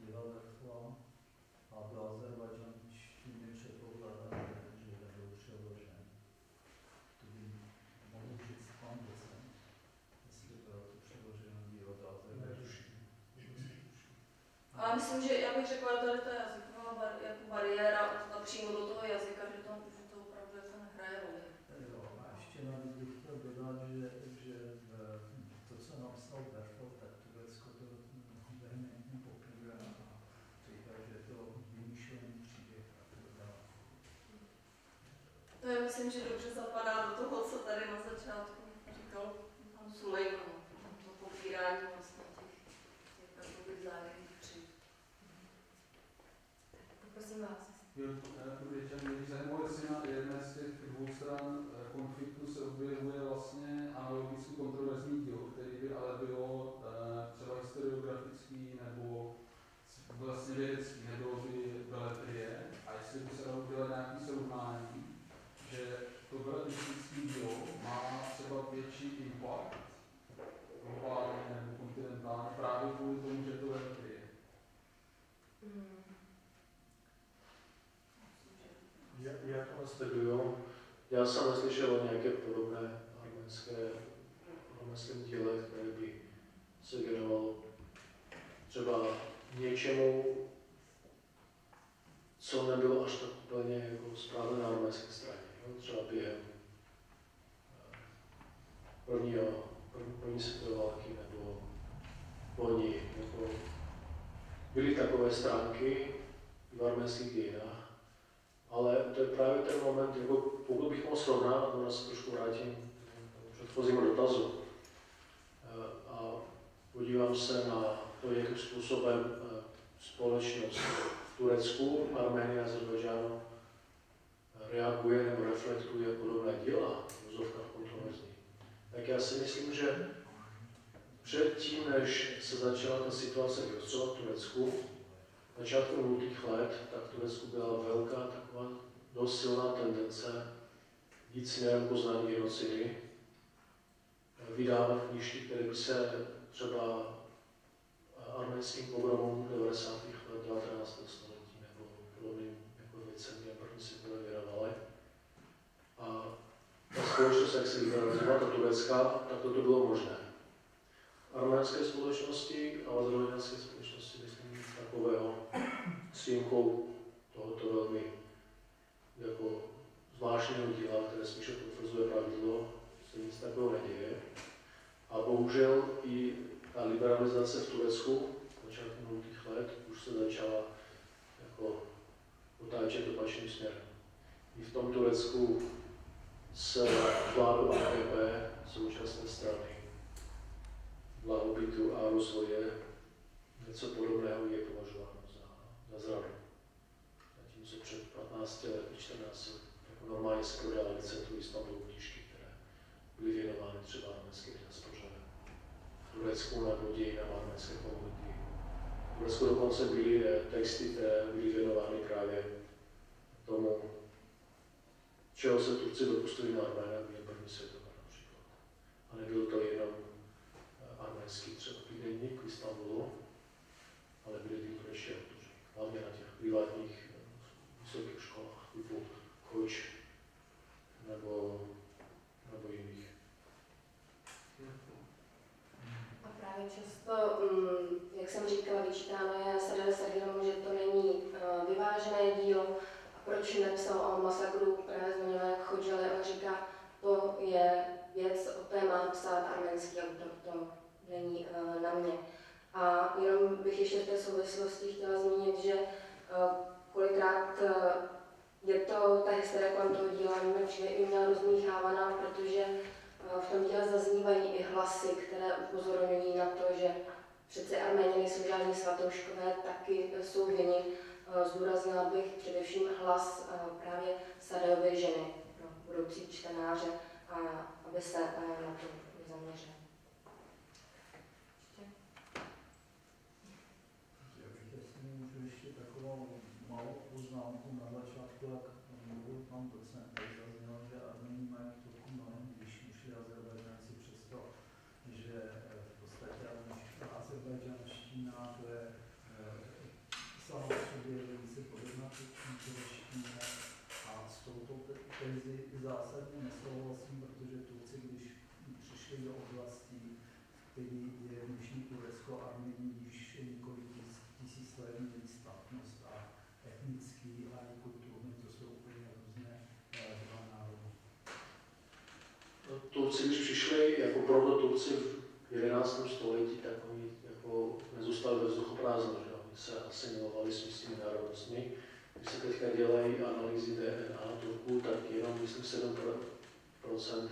Dělal a do azerbajdžanštiny předpokládám, že nebyl přeložen. To by mohl říct pan docent, jestli bylo to přeloženo dílo do azerbajdžanštiny. Ale myslím, že já bych řekla, že tady ta jazyková bar, jako bariéra a přímo do toho jazyka, že to, že to opravdu jako nehraje roli. Jo, a ještě navíc bych chtěl dodat, že, že eh, to, co napsal Bertolt, tak Turecko to vehementně popírá a říká, že je to vymýšlený příběh a tak dále. To je, myslím, že dobře zapadá do toho, co tady na začátku říkal pan Sulejman. To popírání vlastně těch, těch jakoby vzájemných křivd. Poprosím vás. Jo, dobrý den, mě zajímalo, jestli na jedné z těch dvou stran eh, konfliktu se objevuje vlastně analogicky kontroverzní dílo, který by ale bylo eh, třeba historiografický nebo vlastně vědecký, nebylo by beletrie. A jestli by se dalo udělat nějaký srovnání, že to beletristické dílo má třeba větší impact globálně nebo kontinentálně právě kvůli tomu, že to beletrie. Mm. Ja, jak to sleduju? Já jsem neslyšel o nějaké podobné arménské, arménském díle, které by se věnovalo třeba něčemu, co nebylo až tak úplně jako správné na arménské straně. Jo? Třeba během eh, prvního, první, první světové války nebo loni. Jako byly takové stránky v arménských dějinách, ale to je právě ten moment, jako pokud bych mohl srovnat, a se trošku vrátím k předchozímu dotazu, eh, a podívám se na to, jakým způsobem eh, společnost v Turecku, Arménii a Azerbajdžánu eh, reaguje nebo reflektuje podobné díla, vozovka kontroverzní, tak já si myslím, že předtím, než se začala ta situace vyostřovat v Turecku, začátku nultých let, tak v Turecku byla velká taková dost silná tendence jít směrem poznání genocidy, vydávat knížky, které by se třeba arménským pogromům 90. let 19. století nebo podobným jako věcem během první světové věnovaly. A ta společnost, jak se liberalizovala, ta turecká, tak toto bylo možné. Arménské společnosti a azerbajdžanské společnosti, takového s tohoto velmi jako zvláštního díla, které spíše potvrzuje pravidlo, se nic takového neděje. A bohužel i ta liberalizace v Turecku začátku minulých let už se začala jako otáčet opačným směrem. I v tom Turecku s vládou AKP současné strany blahobytu a rozvoje něco podobného je považováno za, za zradu. Zatímco před 15 lety, 14 let, jako normálně se prodávaly licentují Istanbulu knížky, které byly věnovány třeba arménské diaspoře v Turecku nebo dějinám arménské komunity. V Turecku dokonce byly eh, texty, které byly věnovány právě tomu, čeho se Turci dopustili na Arménách během první světové například. A nebyl to jenom eh, arménský třeba týdenník v Istanbulu, ale byli ty ještě autoři, hlavně na těch privátních eh, vysokých školách typu Koč nebo, nebo jiných. A právě často, mm, jak jsem říkala, vyčítáno je Sadele Saginomu, že to není uh, vyvážené dílo. A proč nepsal o masakru, právě zmiňoval jak Chodžele, on říká, to je věc, o té má psát arménský autor, to není uh, na mě. A jenom bych ještě v té souvislosti chtěla zmínit, že uh, kolikrát uh, je to ta historie kolem toho díla i měla rozmíchávaná, protože uh, v tom díle zaznívají i hlasy, které upozorňují na to, že přece Arméni nejsou žádní svatouškové, taky jsou viny. Zdůraznila bych především hlas právě Sadejové ženy pro budoucí čtenáře, aby se na to zaměřili. Já bych jestli můžu ještě takovou malou poznámku na začátku, jak mluvil pan docent, tak zaznělo, že Armeni mají trochu mnohem, když šli Azerbajdžanci přes to možná to je sama o sobě velice podobná tureštině a s touto tezi zásadně nesouhlasím, protože Turci, když přišli do oblasti, který je dnešní Turecko a nyní již několik tisíc let měli statnost a etnický a i kulturní, to jsou úplně různé dva národy. Turci, když přišli jako proto-Turci v 11. století, tak oni jako nezůstali ve vzduchoprázdnu, že oni se asimilovali s místními národnostmi. Když se teďka dělají analýzy DNA Turků, tak jenom, myslím, 7%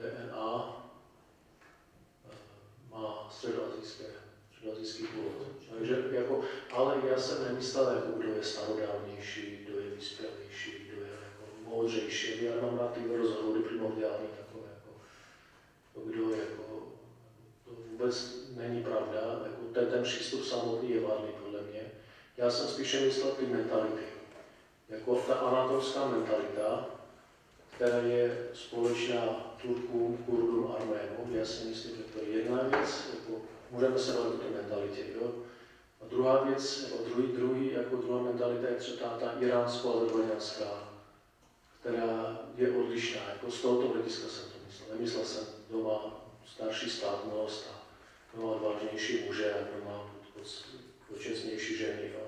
DNA eh, má středoazijské, středoazijský původ. Takže jako, ale já jsem nemyslel, jako kdo je starodávnější, kdo je vyspělejší, kdo je jako moudřejší. Já mám na ty rozhovory primordiální takové, jako, kdo jako, to vůbec není pravda. Jako ten, ten přístup samotný je vadný podle mě. Já jsem spíše myslel ty mentality. Jako ta anatomská mentalita, která je společná Turkům, Kurdům, Arménům. Já si myslím, že to je jedna věc, jako, můžeme se bavit o té mentalitě. Jo? A druhá věc, jako druhý, druhý, jako druhá mentalita je třeba ta iránsko-azerbajdžanská, která je odlišná. Jako z tohoto hlediska jsem to myslel. Nemyslel jsem doma starší státnost a doma odvážnější muže a doma počestnější ženy. A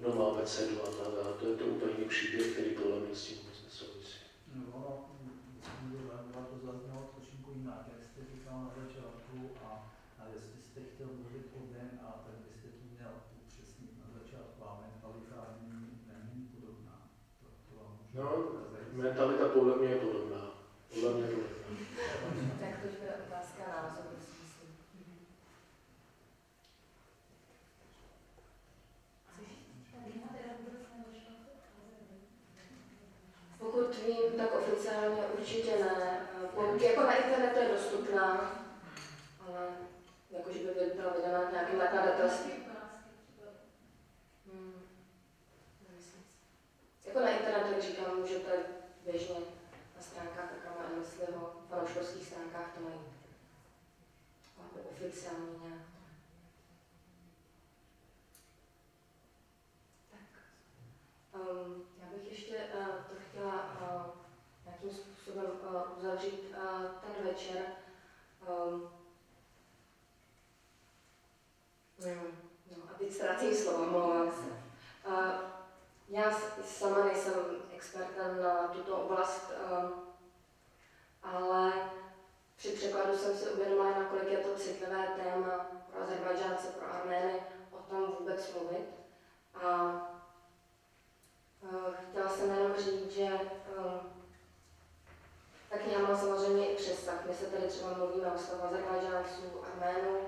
doma abecedu a tak dále. To je to úplně příběh, který podle mě s tím vůbec nesouvisí. No, ono to zaznělo trošku jinak, jak jste říkal na začátku a, a jestli jste chtěl mluvit o DNA, tak byste to měl upřesnit na začátku a mentalita není, není podobná. To, to vám můžu No, mentalita podle mě je podobná. Podle mě je podobná. Tak to je otázka názoru. Pokud vím, tak oficiálně určitě ne. Pokud jako na internetu je dostupná, ale jakože by byla vydána nějakým nakladatelství. Hmm. Jako na internetu, jak říkám, můžete běžně na stránkách Akama Emisliho, fanouškovských stránkách to mají jako oficiálně nějak. Tak. Um, já bych ještě uh, to chtěla uh, nějakým způsobem uh, uzavřít uh, ten večer. Um, no, a teď ztrácím slovo, mluvám se. Uh, já sama nejsem expertem na tuto oblast, uh, ale při překladu jsem si uvědomila, nakolik je to citlivé téma pro Azerbajdžánce, pro Armény, o tom vůbec mluvit. A uh, chtěla jsem jenom říct, že uh, ta kniha má samozřejmě i přesah. My se tady třeba mluvíme o stavu Azerbajdžánců, Arménů,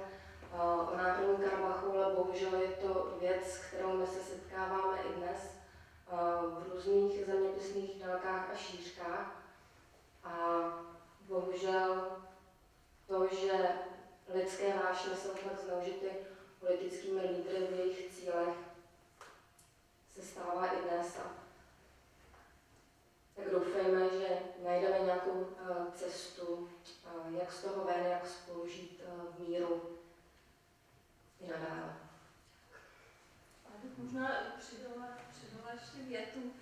uh, o národním Karabachu, ale bohužel je to věc, kterou my se setkáváme i dnes v různých zeměpisných délkách a šířkách. A bohužel to, že lidské vášně jsou tak zneužity politickými lídry v jejich cílech, se stává i dnes. Tak doufejme, že najdeme nějakou cestu, jak z toho ven, jak spolužít v míru i nadále. Já bych možná přidala, přidala ještě větu.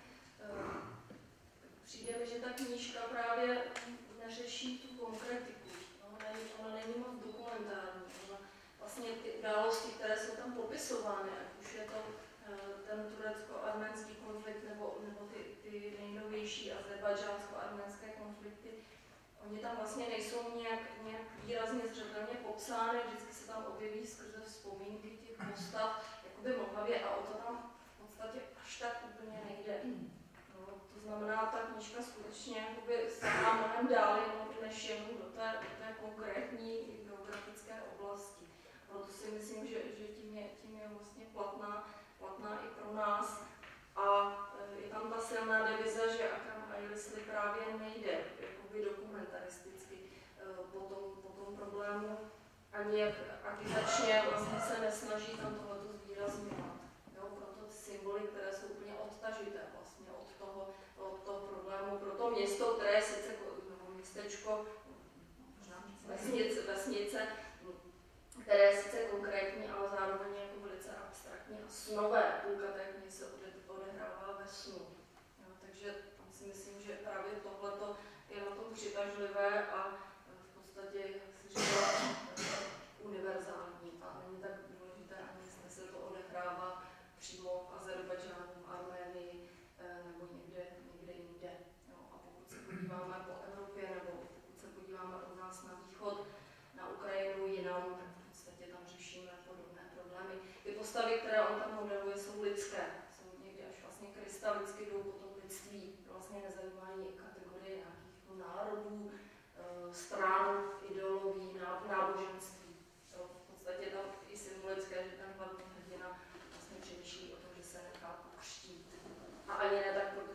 Přijde mi, že ta knížka právě neřeší tu konkretiku. No, není, ona není moc dokumentární. Ona vlastně ty události, které jsou tam popisovány, ať už je to ten turecko-arménský konflikt nebo, nebo ty, ty nejnovější azerbajdžánsko-arménské konflikty, oni tam vlastně nejsou nějak, nějak výrazně zřetelně popsány, vždycky se tam objeví skrze vzpomínky těch postav, jakoby mlhavě a o to tam podstatě až tak úplně nejde. No, to znamená, ta knížka skutečně jakoby sahá mnohem dál než jenom do té, do té konkrétní geografické oblasti. Proto si myslím, že, že tím, je, tím je vlastně platná, platná i pro nás. A e, je tam ta silná devize, že Akram Ailisli právě nejde jakoby dokumentaristicky e, po tom, po tom problému, ani jak agitačně vlastně se nesnaží tam tohleto zvýrazňovat. Jo, proto symboly, které jsou úplně odtažité vlastně od toho, od toho problému, pro to město, které je sice nebo městečko, vesnice, vesnice, které je sice konkrétní, ale zároveň jako velice abstraktní a snové. Půlka té knihy se odehrává ve snu. Jo, takže tam si myslím, že právě tohleto je na tom přitažlivé a v podstatě, jak si říkala, univerzální modelů jsou lidské, jsou někdy až vlastně krystalicky jdou po tom lidství, vlastně nezajímají kategorie nějakých národů, eh, stran, ideologií, náboženství. V podstatě tam i symbolické, že ten hlavní hrdina vlastně přemýšlí o tom, že se nechá pokřtít. A ani ne tak, proto